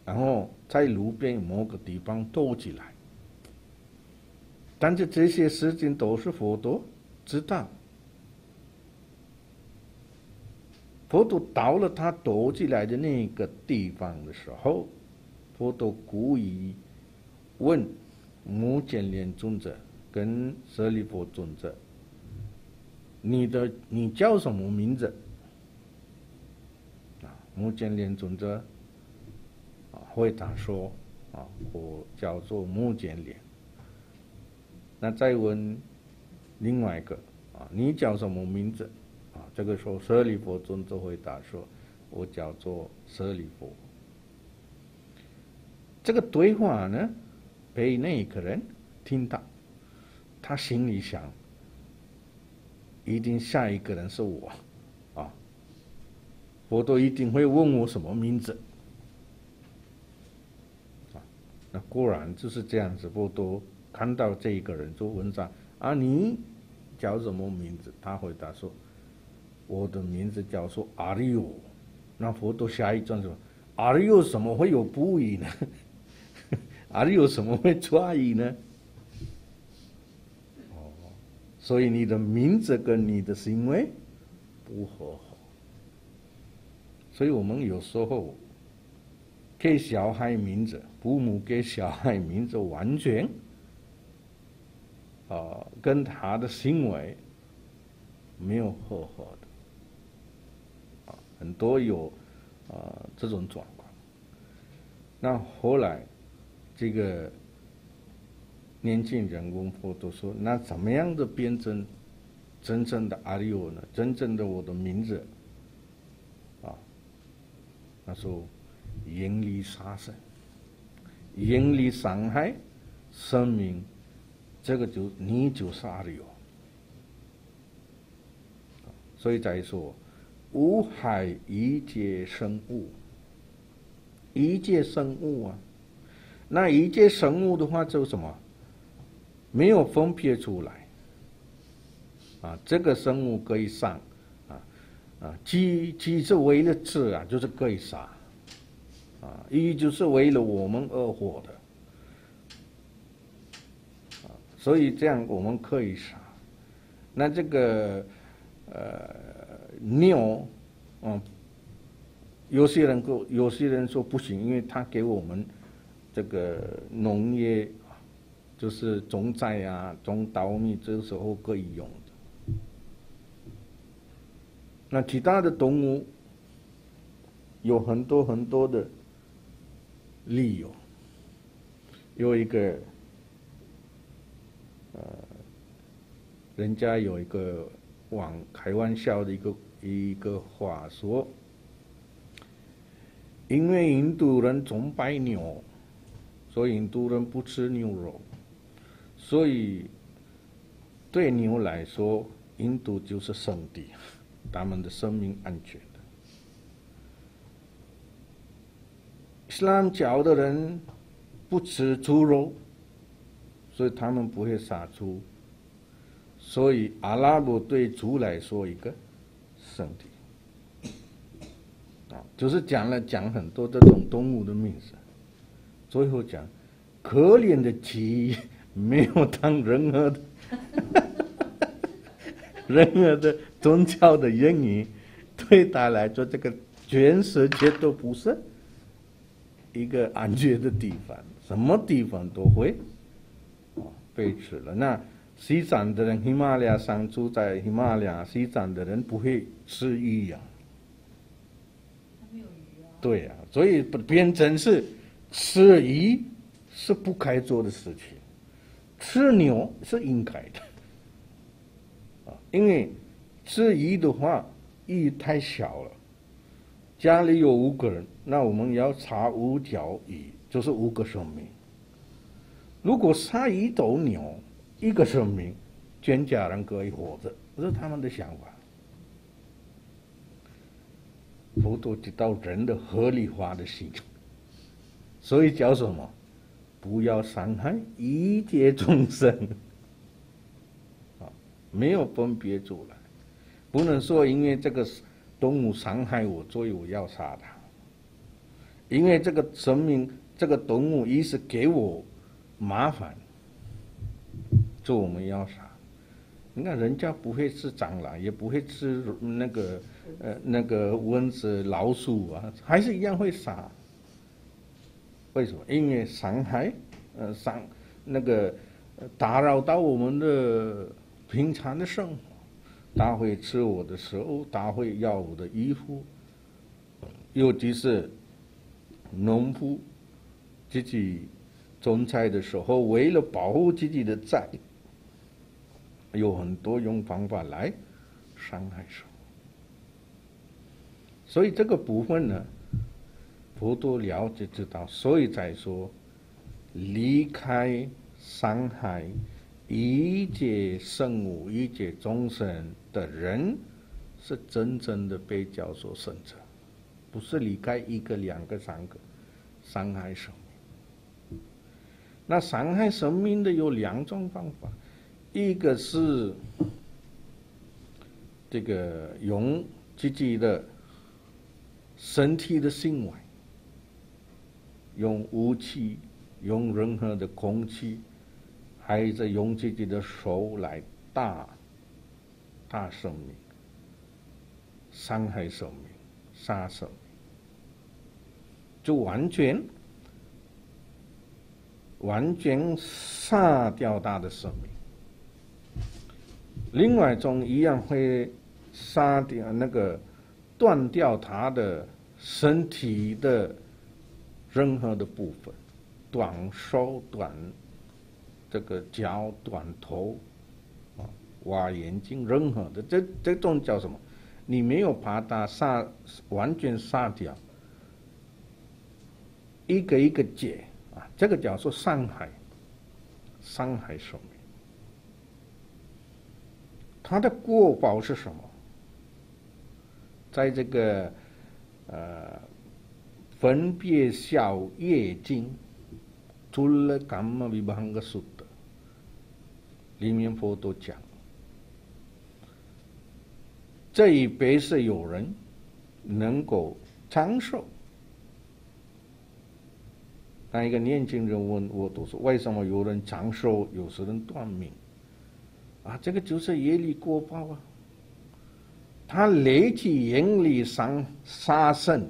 然后在路边某个地方躲起来。但是这些事情都是佛陀知道。佛陀到了他躲起来的那个地方的时候，佛陀故意问目犍连尊者跟舍利弗尊者：“你的你叫什么名字？”啊，目犍连尊者啊回答说：“啊，我叫做目犍连。”那再问另外一个啊，你叫什么名字？啊，这个时候舍利弗尊者回答说：“我叫做舍利弗。”这个对话呢，被那个人听到，他心里想：一定下一个人是我，啊，佛陀一定会问我什么名字，啊，那果然就是这样子，佛陀。看到这一个人做文章啊，你叫什么名字？他回答说：“我的名字叫做阿里欧。”那佛陀下一段说：“阿里欧怎么会有不义呢？阿里欧怎么会抓鱼呢？”哦，所以你的名字跟你的行为不和好。所以我们有时候给小孩名字，父母给小孩名字完全。啊，跟他的行为没有合合的，啊，很多有啊这种状况。那后来这个年轻人问佛陀说：“那怎么样的变成真正的阿利欧呢？真正的我的名字啊？”他说：“远离杀生，远离伤害生命。”这个就你就是阿里哦，所以再说，无害一切生物，一切生物啊，那一切生物的话就什么，没有分别出来，啊，这个生物可以上，啊啊，鸡鸡是为了吃啊，就是可以杀，啊，鱼就是为了我们而活的啊。所以这样我们可以杀。那这个呃牛，嗯，有些人说有些人说不行，因为他给我们这个农业就是种菜啊、种稻米这个时候可以用的。那其他的动物有很多很多的理由，有一个。呃，人家有一个玩开玩笑的一个一个话说，因为印度人崇拜牛，所以印度人不吃牛肉，所以对牛来说，印度就是圣地，[laughs] 他们的生命安全的。伊斯兰教的人不吃猪肉。所以他们不会杀猪，所以阿拉伯对猪来说一个圣地，啊，就是讲了讲很多这种动物的名字，最后讲可怜的鸡没有当任何的 [laughs] 任何的宗教的原因，对他来说，这个全世界都不是一个安全的地方，什么地方都会啊被吃了。那西藏的人，喜马拉雅山住在喜马拉雅西藏的人不会吃鱼呀、对呀、所以不变成是吃鱼是不该做的事情，吃牛是应该的。啊，因为吃鱼的话，鱼太小了，家里有五个人，那我们要杀五条鱼，就是五个生命。如果杀一头牛，一个生命，全家人可以活着，这是他们的想法。佛陀提到人的合理化的需求，所以叫什么？不要伤害一切众生。啊，没有分别出来，不能说因为这个动物伤害我，所以我要杀它。因为这个生命，这个动物一是给我麻烦，所以我们要杀。你看人家不会吃蟑螂，也不会吃那个呃那个蚊子、老鼠啊，还是一样会杀。为什么？因为伤害，呃伤那个打扰到我们的平常的生活。他会吃我的食物，他会要我的衣服，尤其是农夫自己种菜的时候，为了保护自己的菜，有很多用方法来伤害手。所以这个部分呢，佛陀了解知道，所以才说离开伤害一切圣物、一切众生的人，是真正的被叫做圣者，不是离开一个、两个、三个，伤害生命。那伤害生命的有两种方法，一个是这个用自己的身体的行为，用武器，用任何的空气，还是用自己的手来打打生命，伤害生命，杀生命，就完全完全杀掉他的生命。另外一种一样会杀掉那个断掉他的身体的任何的部分，短手、短这个脚、短头，啊，挖眼睛，任何的这这种叫什么？你没有把它杀完全杀掉，一个一个解啊，这个叫做伤害，伤害生命。它的过报是什么？在这个呃分别小业经除了感嘛维邦个书的里面佛都讲，这一辈是有人能够长寿。当一个年轻人问我，都说为什么有人长寿，有时人断命？啊，这个就是业力过报啊。他累积眼里伤杀生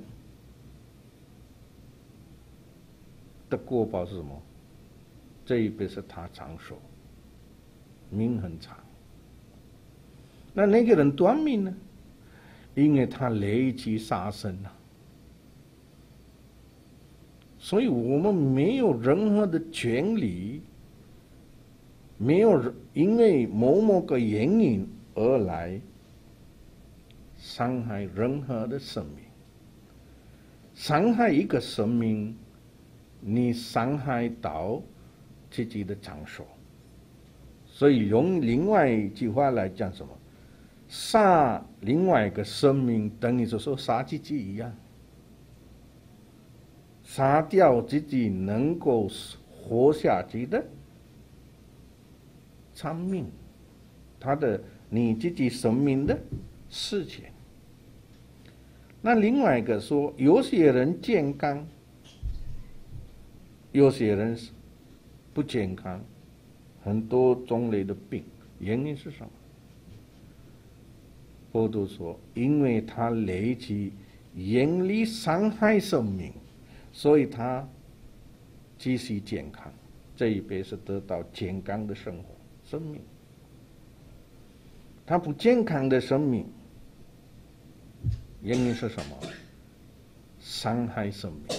的过报是什么？这一辈是他长寿，命很长。那那个人短命呢？因为他累积杀生啊。所以我们没有任何的权利，没有因为某某个原因而来伤害任何的生命。伤害一个生命，你伤害到自己的长寿。所以用另外一句话来讲，什么？杀另外一个生命，等于就说杀自己一样。杀掉自己能够活下去的生命，他的你自己生命的事情。那另外一个说，有些人健康，有些人是不健康，很多种类的病，原因是什么？佛陀说，因为他累积严厉伤害生命，所以他继续健康，这一辈是得到健康的生活生命。他不健康的生命。原因是什么？伤害生命，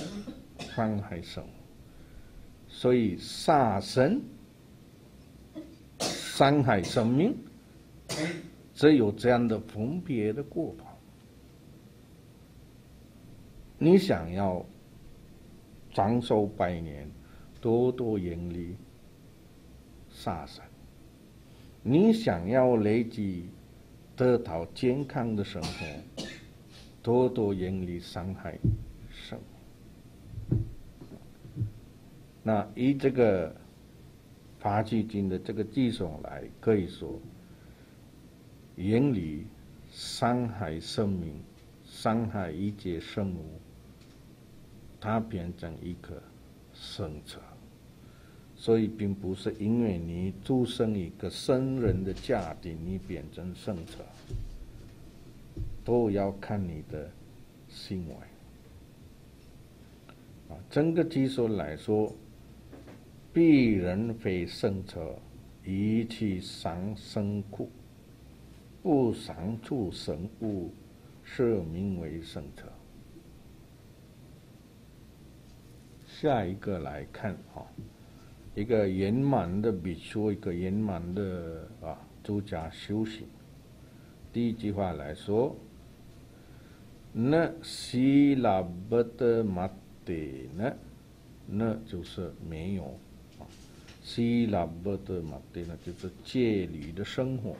伤害生命，所以杀生伤害生命，只有这样的分别的过法。你想要长寿百年，多多严厉杀生；你想要累积得到健康的生活。多多严厉伤害生命。那以这个《法纪经》的这个技术来，可以说远离伤害生命，伤害一切生物，它变成一个生者。所以，并不是因为你出生一个生人的家庭，你变成圣者。都要看你的行为啊！整个技术来说，必人非圣者，一切伤生苦，不伤处生物，是名为圣者。下一个来看啊，一个圆满的比丘，一个圆满的啊，出家修行。第一句话来说。那西拉不得马德呢？那就是没有西拉不得马德呢，就是戒律的生活。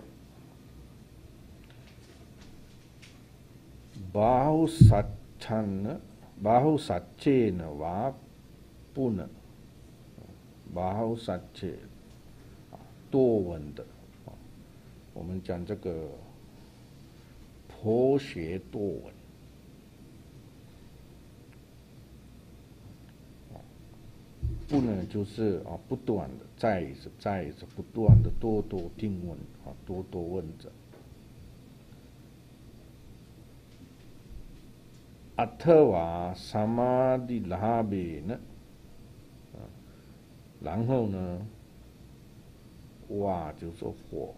巴胡萨参呢？巴胡萨戒呢？哇，不能。巴胡萨戒啊，多闻的啊。我们讲这个婆学多闻。不能就是啊，不断的再一次、再一次，不断的多多听闻啊，多多问着。阿特瓦萨玛的拉比呢？然后呢？瓦就是火，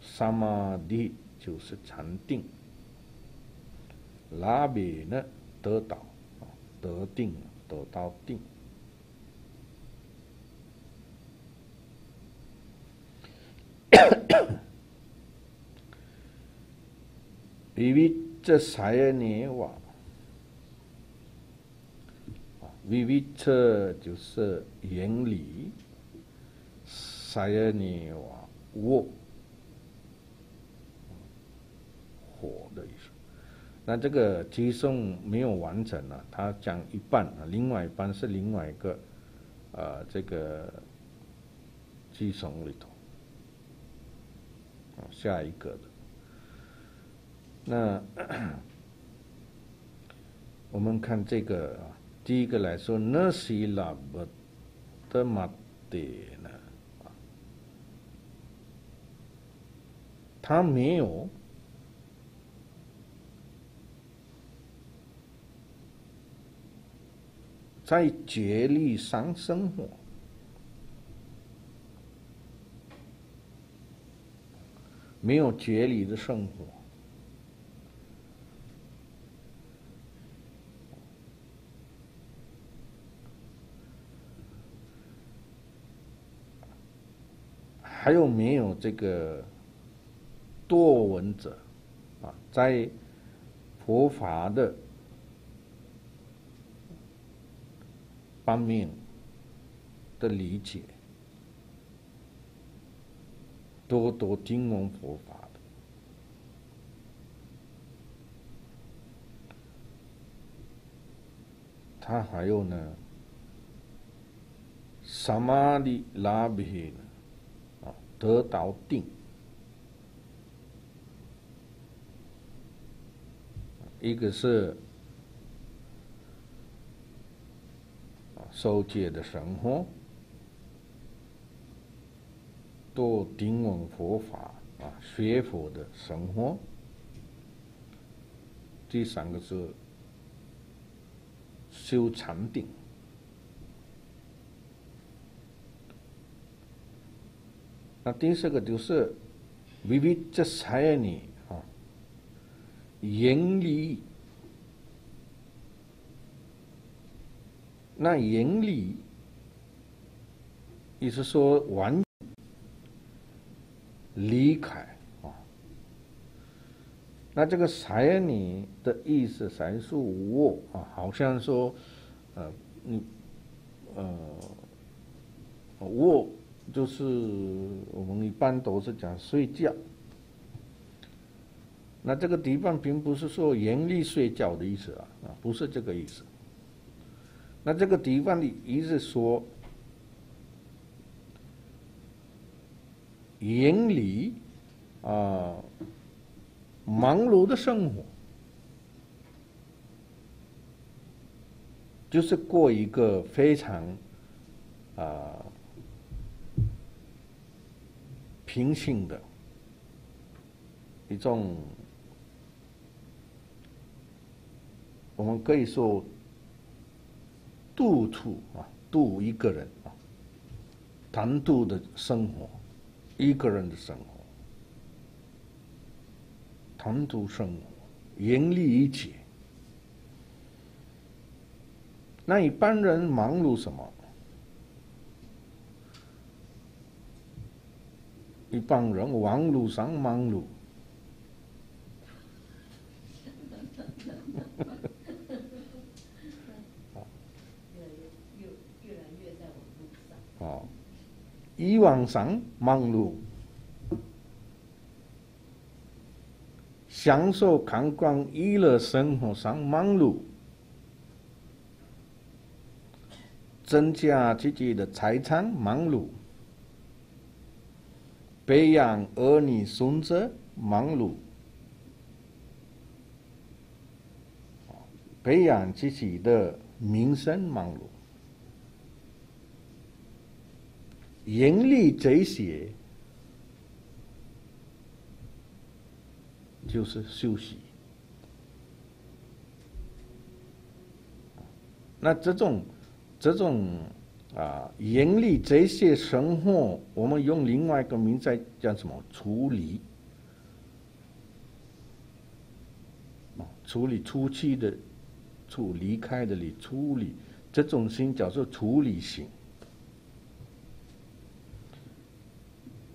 萨玛的就是禅定，拉比呢得到啊，得定，得到定。维维这啥呀？你哇，维维这就是原理，啥呀？你哇，我火的意思。那这个寄送没有完成了，他讲一半啊，另外一半是另外一个，呃，这个寄送里头。下一个的，那 [coughs] 我们看这个啊，第一个来说，那是拉不的马德呢，他没有在绝力上生活。没有节礼的生活，还有没有这个多文者啊？在佛法的方面的理解？多多听闻佛法的，他还有呢，什么的拉比呢？啊，得到定，一个是受戒的生活，多听闻佛法啊，学佛的生活。第三个是修禅定。那第四个就是微微这三年啊，严厉。那严厉，意思说完离开啊。那这个三年的意思，才是我啊，好像说，呃，你，呃，我。就是我们一般都是讲睡觉，那这个地方并不是说严厉睡觉的意思啊，啊，不是这个意思。那这个地方的意思说，远离啊，忙碌的生活，就是过一个非常啊。平静的一种，我们可以说度处啊，度一个人啊，单独的生活，一个人的生活，单独生活，严厉一切。那一般人忙碌什么？一帮人忙碌上忙碌，哦，以往上忙碌，享受看光娱乐生活上忙碌，增加自己的财产忙碌。培养儿女孙子忙碌，培养自己的名声忙碌，盈利这些就是休息。那这种，这种。啊，严厉这些生活，我们用另外一个名字叫什么？处理，处理出去的，处离开的离，处理这种心叫做处理心。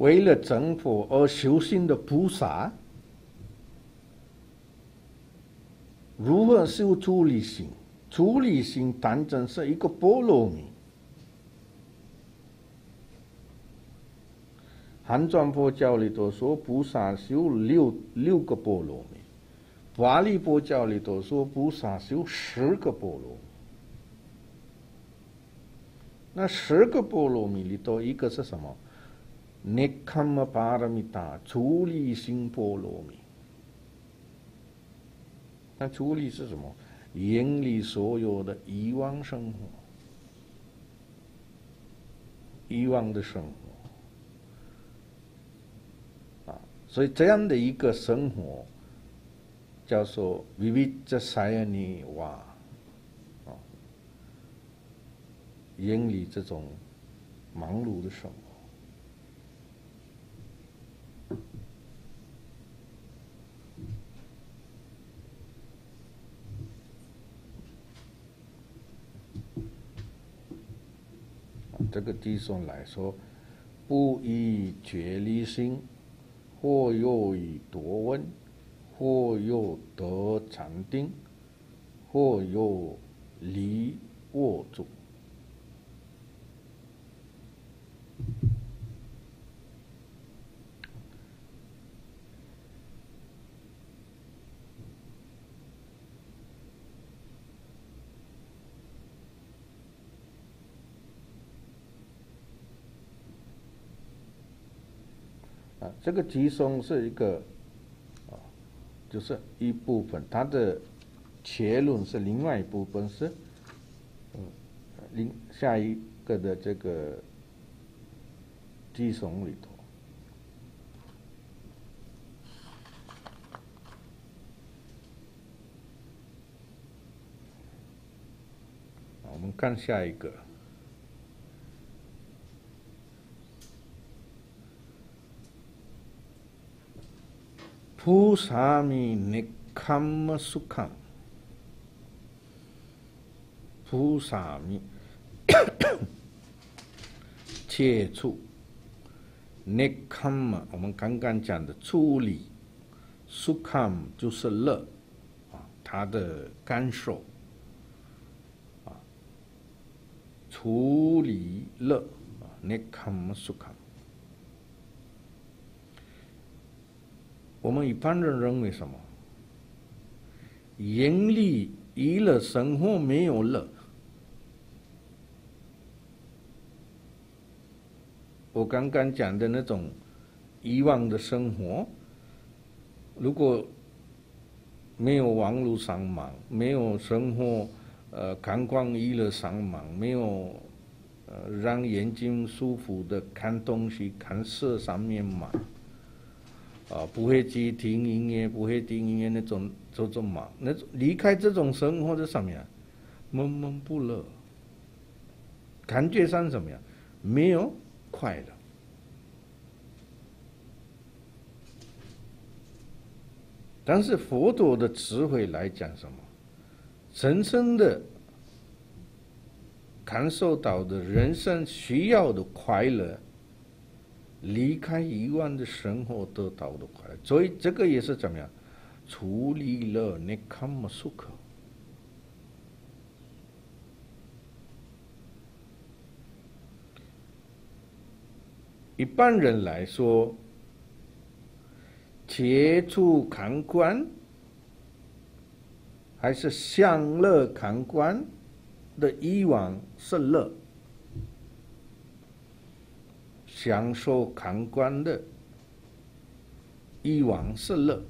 为了成佛而修行的菩萨，如何修处理心？处理心当真是一个波罗蜜。韩传佛教里头说，菩萨修六六个波罗蜜；瓦利佛教里头说，菩萨修十个波罗蜜。那十个波罗蜜里头，一个是什么？尼堪玛巴拉米达处理心波罗蜜。那处理是什么？远离所有的欲望生活，欲望的生活啊。所以这样的一个生活，叫做 “vivijayani 哇”，啊，远离这种忙碌的生活。这个地上来说，不以觉离心。或又以多温，或又得禅定，或又离卧住。这个集松是一个啊，就是一部分，它的结论是另外一部分是，嗯，另下一个的这个寄送里头。我们看下一个。菩萨弥尼堪玛苏堪，菩萨弥切处尼堪玛，我们刚刚讲的处理，苏堪就是乐啊，他的感受啊，处理乐啊，尼堪玛苏堪。我们一般人认为什么？盈利娱乐生活没有乐。我刚刚讲的那种遗忘的生活，如果没有网络上忙，没有生活呃观光娱乐上忙，没有呃让眼睛舒服的看东西、看色上面忙。啊，不会去听音乐，不会听音乐那种，就这么忙。那离开这种生活在上面，闷闷不乐，感觉上怎么样？没有快乐。但是佛陀的智慧来讲什么？深深的感受到的人生需要的快乐。离开以往的生活得到的快乐，所以这个也是怎么样？处理了那卡么舒克。一般人来说，接触感官还是享乐感官的以往是乐。享受看官的欲望是乐，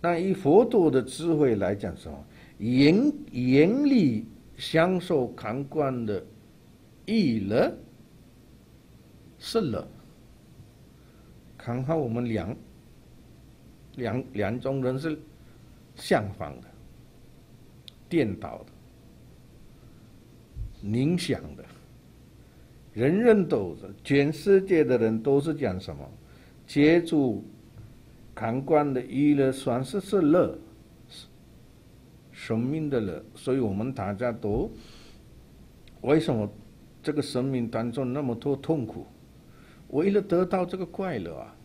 那以佛陀的智慧来讲，什么严严厉享受看官的意乐是乐。看好我们两两两种人是相反的，颠倒的。冥想的，人人都是，全世界的人都是讲什么？接触感官的娱乐，算是是乐，生命的乐。所以我们大家都为什么这个生命当中那么多痛苦？为了得到这个快乐啊！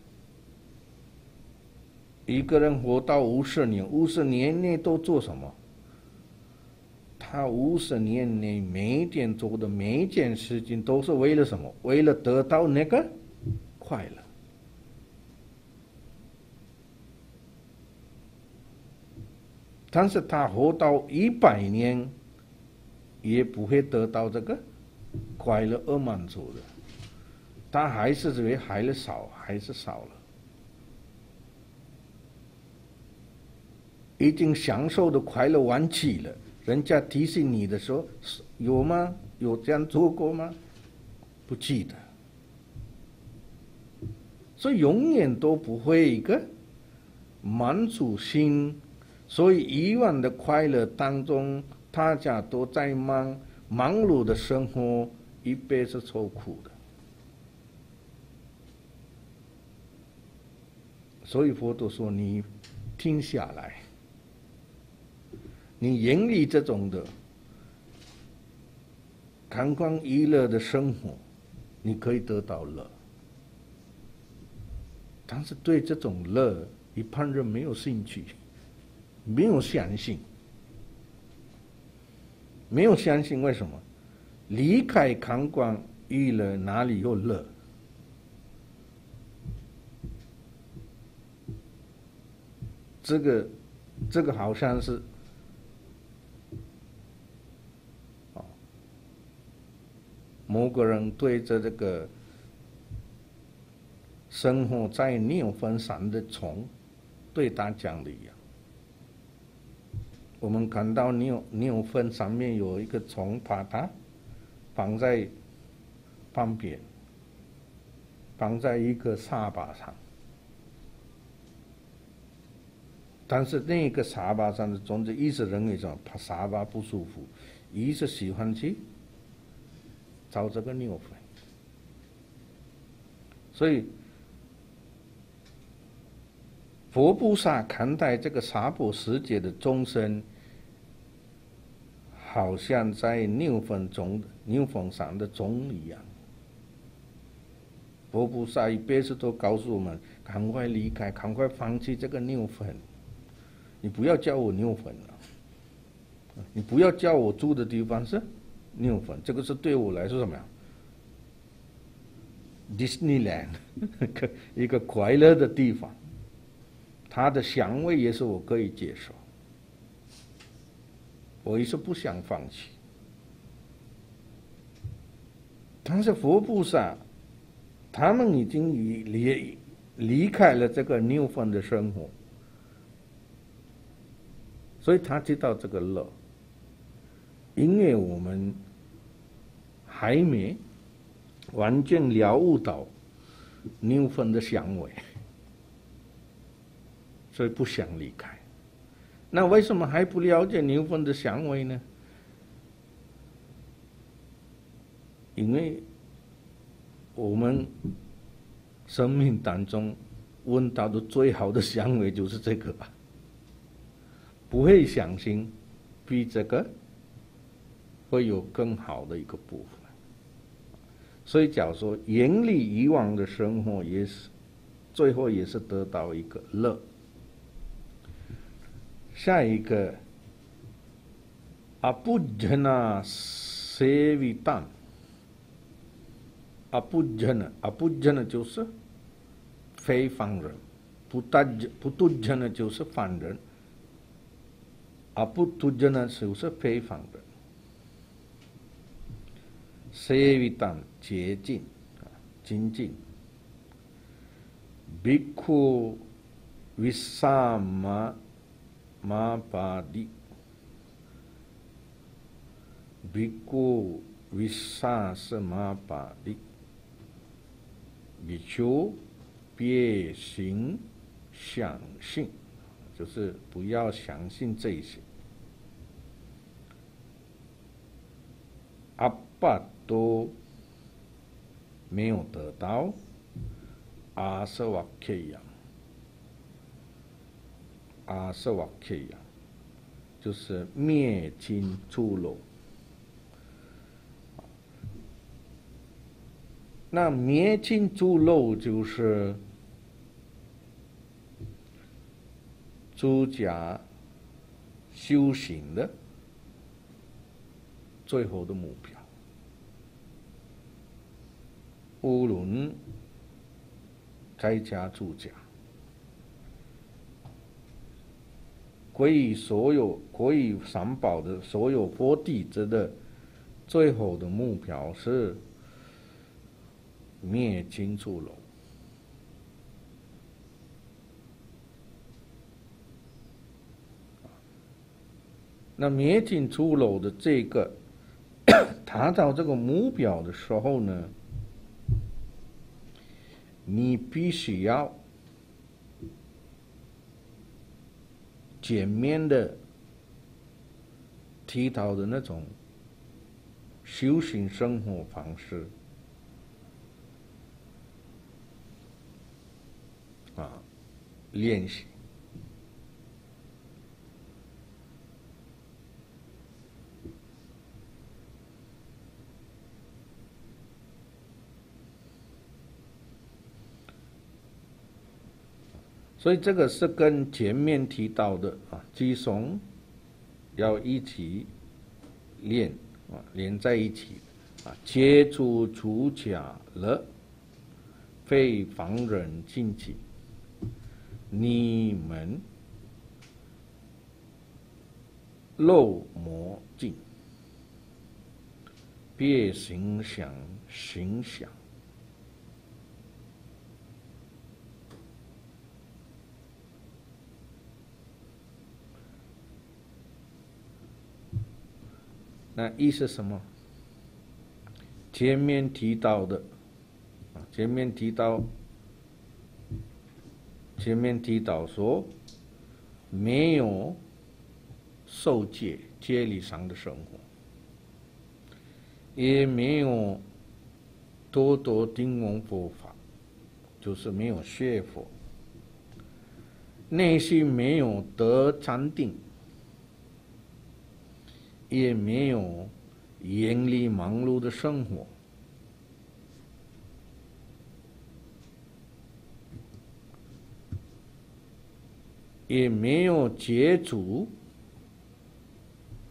一个人活到五十年，五十年内都做什么？他五十年内每一天做的每一件事情都是为了什么？为了得到那个快乐。但是他活到一百年，也不会得到这个快乐而满足的，他还是认为还是少，还是少了。已经享受的快乐完期了。人家提醒你的时候，有吗？有这样做过吗？不记得，所以永远都不会一个满足心。所以以往的快乐当中，大家都在忙忙碌的生活，一辈子受苦的。所以佛陀说：“你停下来。”你盈利这种的观光娱乐的生活，你可以得到乐，但是对这种乐，一般人没有兴趣，没有相信，没有相信，为什么？离开观光娱乐，哪里有乐？这个，这个好像是。某个人对着这个生活在鸟粪上的虫，对他讲的一样。我们看到牛牛粪上面有一个虫，把它绑在旁边，绑在一个沙发上，但是那个沙发上的种子一直认为说怕沙发不舒服，一直喜欢去找这个牛粪，所以。佛菩萨看待这个娑婆世界的众生，好像在牛粪中、牛粪上的钟一样。佛菩萨一辈子都告诉我们：赶快离开，赶快放弃这个牛粪。你不要叫我牛粪了，你不要叫我住的地方是牛粪。这个是对我来说什么呀？Disneyland，[laughs] 一个快乐的地方。它的香味也是我可以接受，我也是不想放弃。但是佛菩萨，他们已经离离离开了这个牛粪的生活，所以他知道这个乐，因为我们还没完全了悟到牛粪的香味。[laughs] 所以不想离开，那为什么还不了解牛粪的香味呢？因为我们生命当中闻到的最好的香味就是这个吧，不会相信比这个会有更好的一个部分。所以，假如说严厉以往的生活，也是最后也是得到一个乐。下一个，阿不真啊，舍维当。阿不真啊，阿不真啊就是非凡人，不达不度真啊就是凡人，阿不度真啊就是非凡人。舍维当洁净啊，精进。比库维萨玛。马巴利，比古维萨是马巴利，比丘别行相信，就是不要相信这些。阿巴都没有得到阿舍瓦克样。阿舍瓦克呀，就是灭尽诸漏。那灭尽诸漏就是诸家修行的最后的目标。无论在家住家。皈依所有皈依三宝的所有佛弟子的最后的目标是灭尽诸漏。那灭尽诸漏的这个 [coughs] 达到这个目标的时候呢，你必须要。前面的提到的那种修行生活方式啊，练习。所以这个是跟前面提到的啊，鸡怂要一起练啊，连在一起啊，接触除甲了，非防人境界，你们漏魔镜，别形象形象。那一是什么？前面提到的，前面提到，前面提到说，没有受戒戒律上的生活，也没有多多听闻佛法，就是没有学佛，内心没有得禅定。也没有严厉忙碌的生活，也没有接触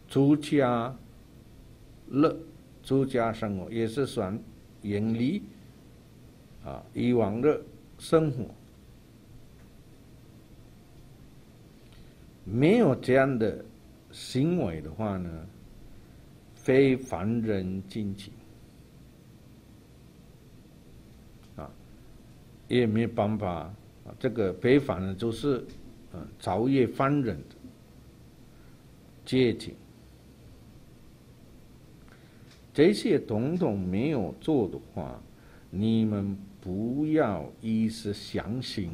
出家乐、出家生活，也是算严厉啊以往的生活，没有这样的。行为的话呢，非凡人境界啊，也没办法啊。这个非凡呢，就是嗯超越凡人的阶级。这些统统没有做的话，你们不要一时相信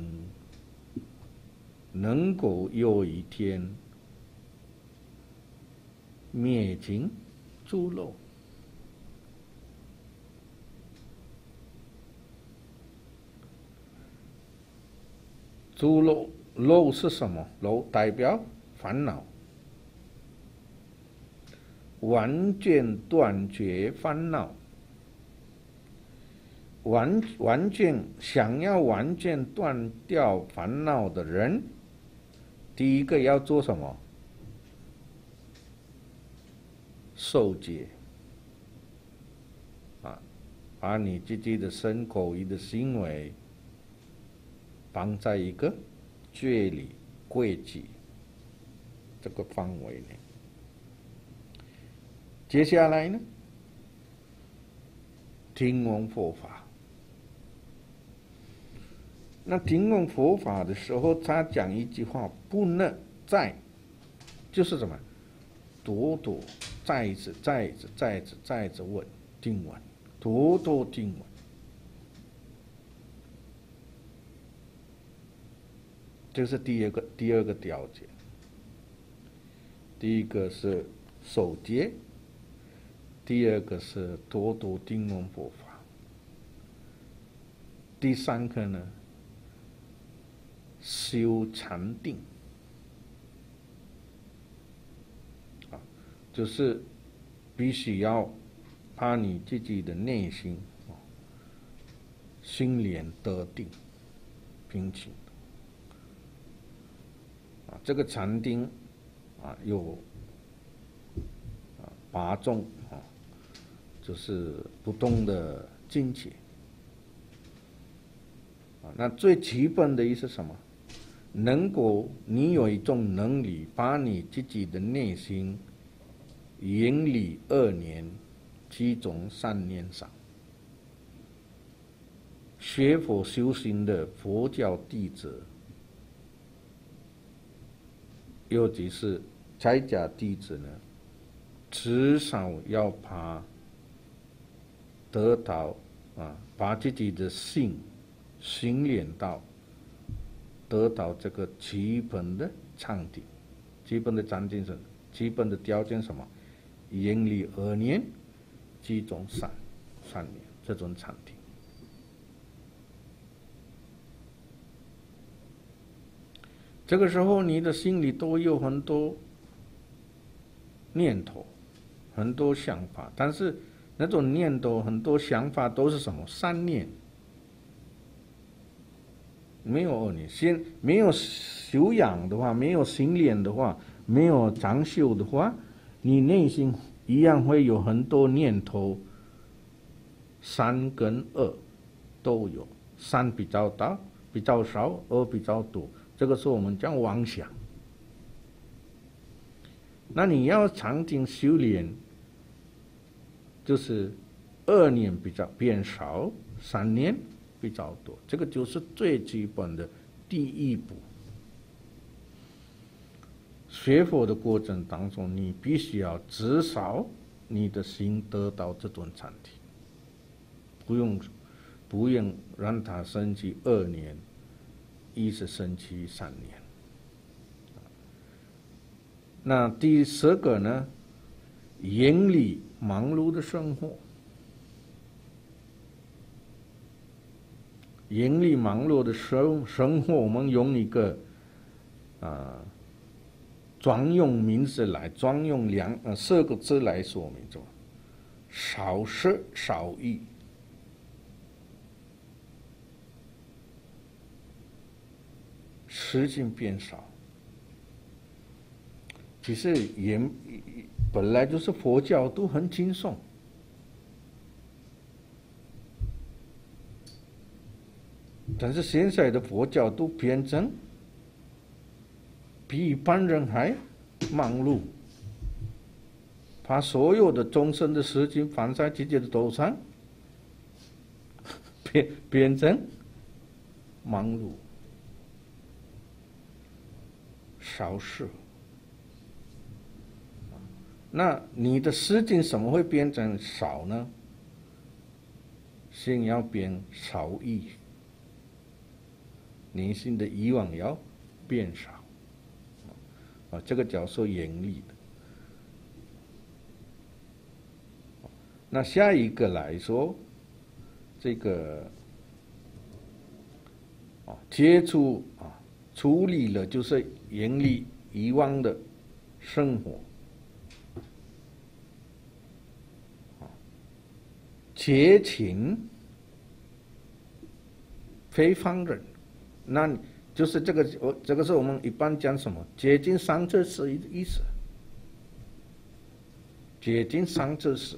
能够有一天。灭尽诸漏，诸漏漏是什么？漏代表烦恼，完全断绝烦恼，完完全想要完全断掉烦恼的人，第一个要做什么？受戒啊，把你自己的身口意的行为放在一个戒律规矩这个范围内。接下来呢，听闻佛法。那听闻佛法的时候，他讲一句话：不能再，就是什么？多多再一次、再一次、再一次、再一次问听闻，多多听闻。这是第二个第二个条件。第一个是守戒，第二个是多多听闻佛法，第三个呢修禅定。就是必须要把你自己的内心啊心连得定平静啊，这个禅定啊有啊八种啊，就是不动的境界啊。那最基本的意思什么？能够你有一种能力，把你自己的内心。引理二年，集中三年上。学佛修行的佛教弟子，尤其是在家弟子呢，至少要把得到啊，把自己的性训练到，得到这个基本的禅定，基本的禅定是基本的条件什么？延历二年，集中三三年，这种禅定。这个时候，你的心里都有很多念头，很多想法，但是那种念头、很多想法都是什么？三念，没有二年。先没有修养的话，没有心练的话，没有长修的话。你内心一样会有很多念头，三跟二都有，三比较大，比较少，二比较多，这个是我们叫妄想。那你要长经修炼，就是二念比较变少，三念比较多，这个就是最基本的第一步。学佛的过程当中，你必须要至少你的心得到这种禅体，不用不用让它升起二年，一直升起三年。那第十个呢？眼里忙碌的生活，眼里忙碌的生生活，我们用一个啊专用名词来专用两呃四个字来说明，就少食少欲，时间变少。其实也本来就是佛教都很轻松，但是现在的佛教都变成比一般人还忙碌，把所有的终生的事情放在自己的头上，[laughs] 变变成忙碌，少事。那你的时间怎么会变成少呢？先要变少意，年心的欲望要变少，啊，这个叫做严厉的。那下一个来说，这个啊，接触啊，处理了就是严厉遗忘的生活。接近非方人，那你就是这个我这个是我们一般讲什么？接近三者是意意思。接近三者是，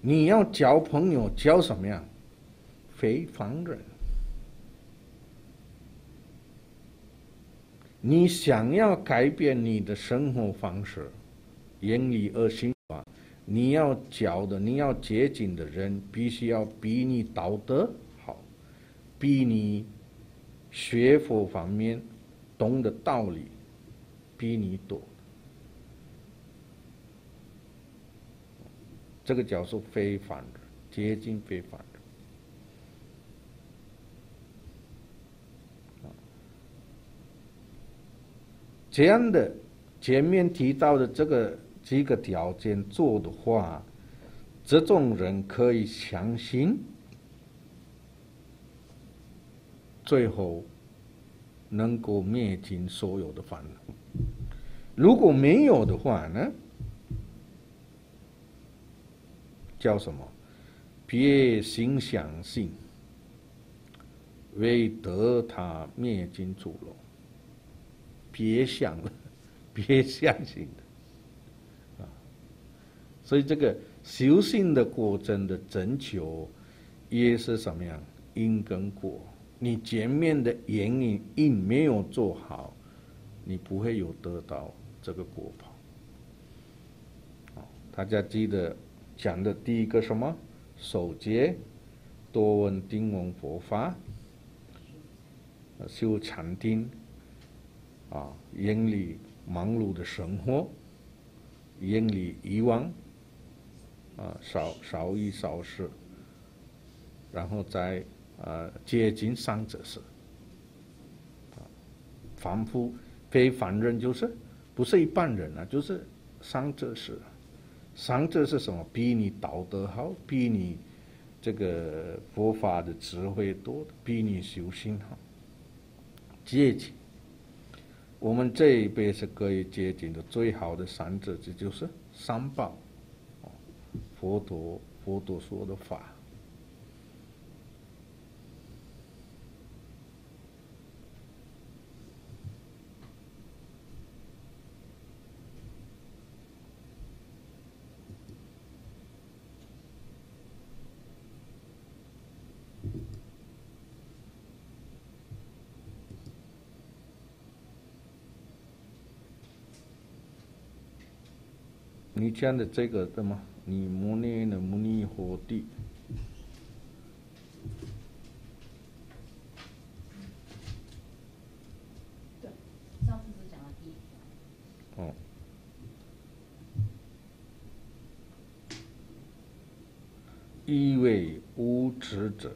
你要交朋友交什么呀？非凡人。你想要改变你的生活方式，严厉恶心。你要教的，你要接近的人，必须要比你道德，比你学佛方面懂的道理比你多。这个叫做非凡人，接近非凡人。这样的前面提到的这个。几个条件做的话，这种人可以相信，最后能够灭尽所有的烦恼。如果没有的话呢？叫什么？别心想信，为得他灭尽诸漏。别想了，[laughs] 别相信的。所以这个修行的过程的征求，也是什么样因跟果？你前面的因因因没有做好，你不会有得到这个果报。大家记得讲的第一个什么？守戒，多闻听闻佛法，修禅定，啊，远离忙碌的生活，远离遗忘。啊，少少欲少事，然后再啊接近三者是，凡夫非凡人就是不是一般人啊，就是三者是，三者是什么？比你道德好，比你这个佛法的智慧多，比你修行好，接近。我们这一辈是可以接近的最好的三者，这就是三宝。佛陀，佛陀说的法。你讲的这个什么？你摩尼的摩尼火地。一为无耻者，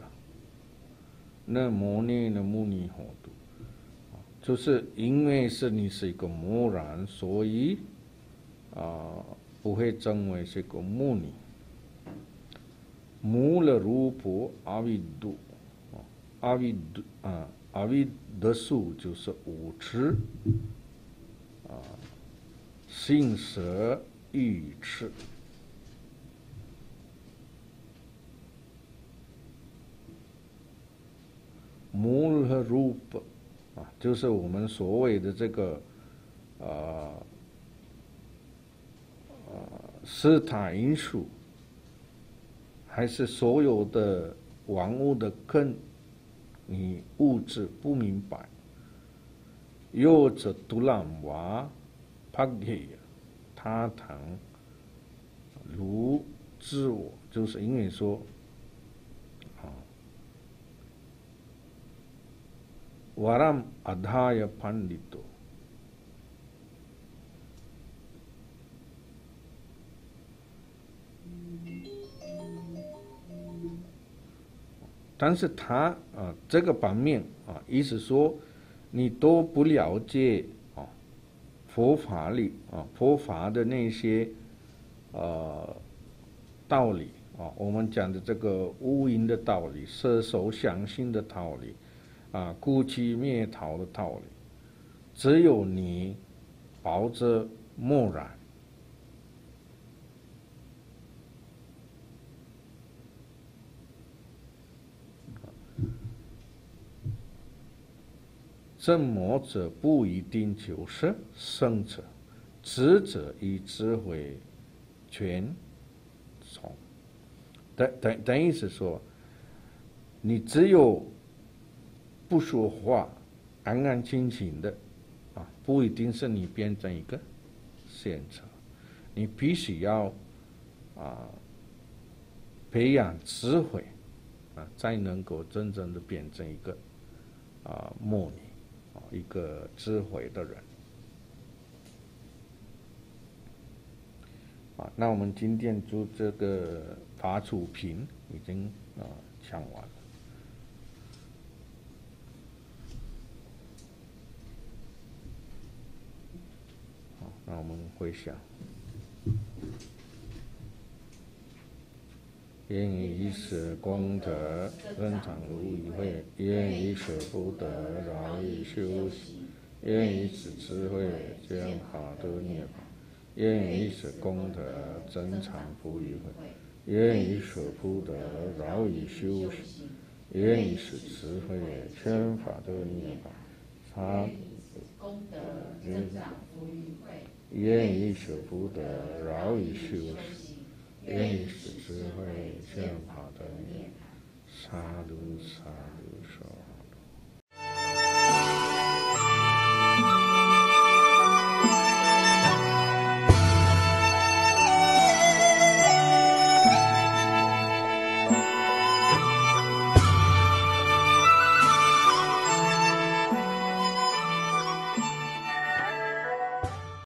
那摩尼的摩尼火度，就是因为是你是一个魔人，所以啊。不会成为这个牟尼。मूल रूप अविदु अविद 啊阿维德数就是五痴啊，性色欲痴。摩诃รูป啊，就是我们所谓的这个啊啊 斯塔因数。还是所有的万物的根，你物质不明白。又者独朗瓦帕提他堂如自我，就是因为说啊，瓦让但是他啊，这个版面啊，意思说你都不了解啊，佛法里啊，佛法的那些呃道理啊，我们讲的这个无因的道理、色受想行的道理啊、故寂灭逃的道理，只有你抱着默然。正魔者不一定就是圣者，智者以智慧全从。等等等于是说，你只有不说话，安安静静的，啊，不一定是你变成一个贤者，你必须要啊培养智慧，啊，才能够真正的变成一个啊魔尼。一个智慧的人，啊，那我们今天就这个法主平已经啊讲完了，好，那我们回想。愿以此功德增长无余慧，愿以此福德饶以修习，愿以此智慧将法得涅槃，愿以此功德增长无余慧，愿以此福德饶以修习，愿以此智慧将法度涅槃。他功德增长无余慧，愿以此福德饶以修习。愿以此智慧，见法的念，沙如沙如说。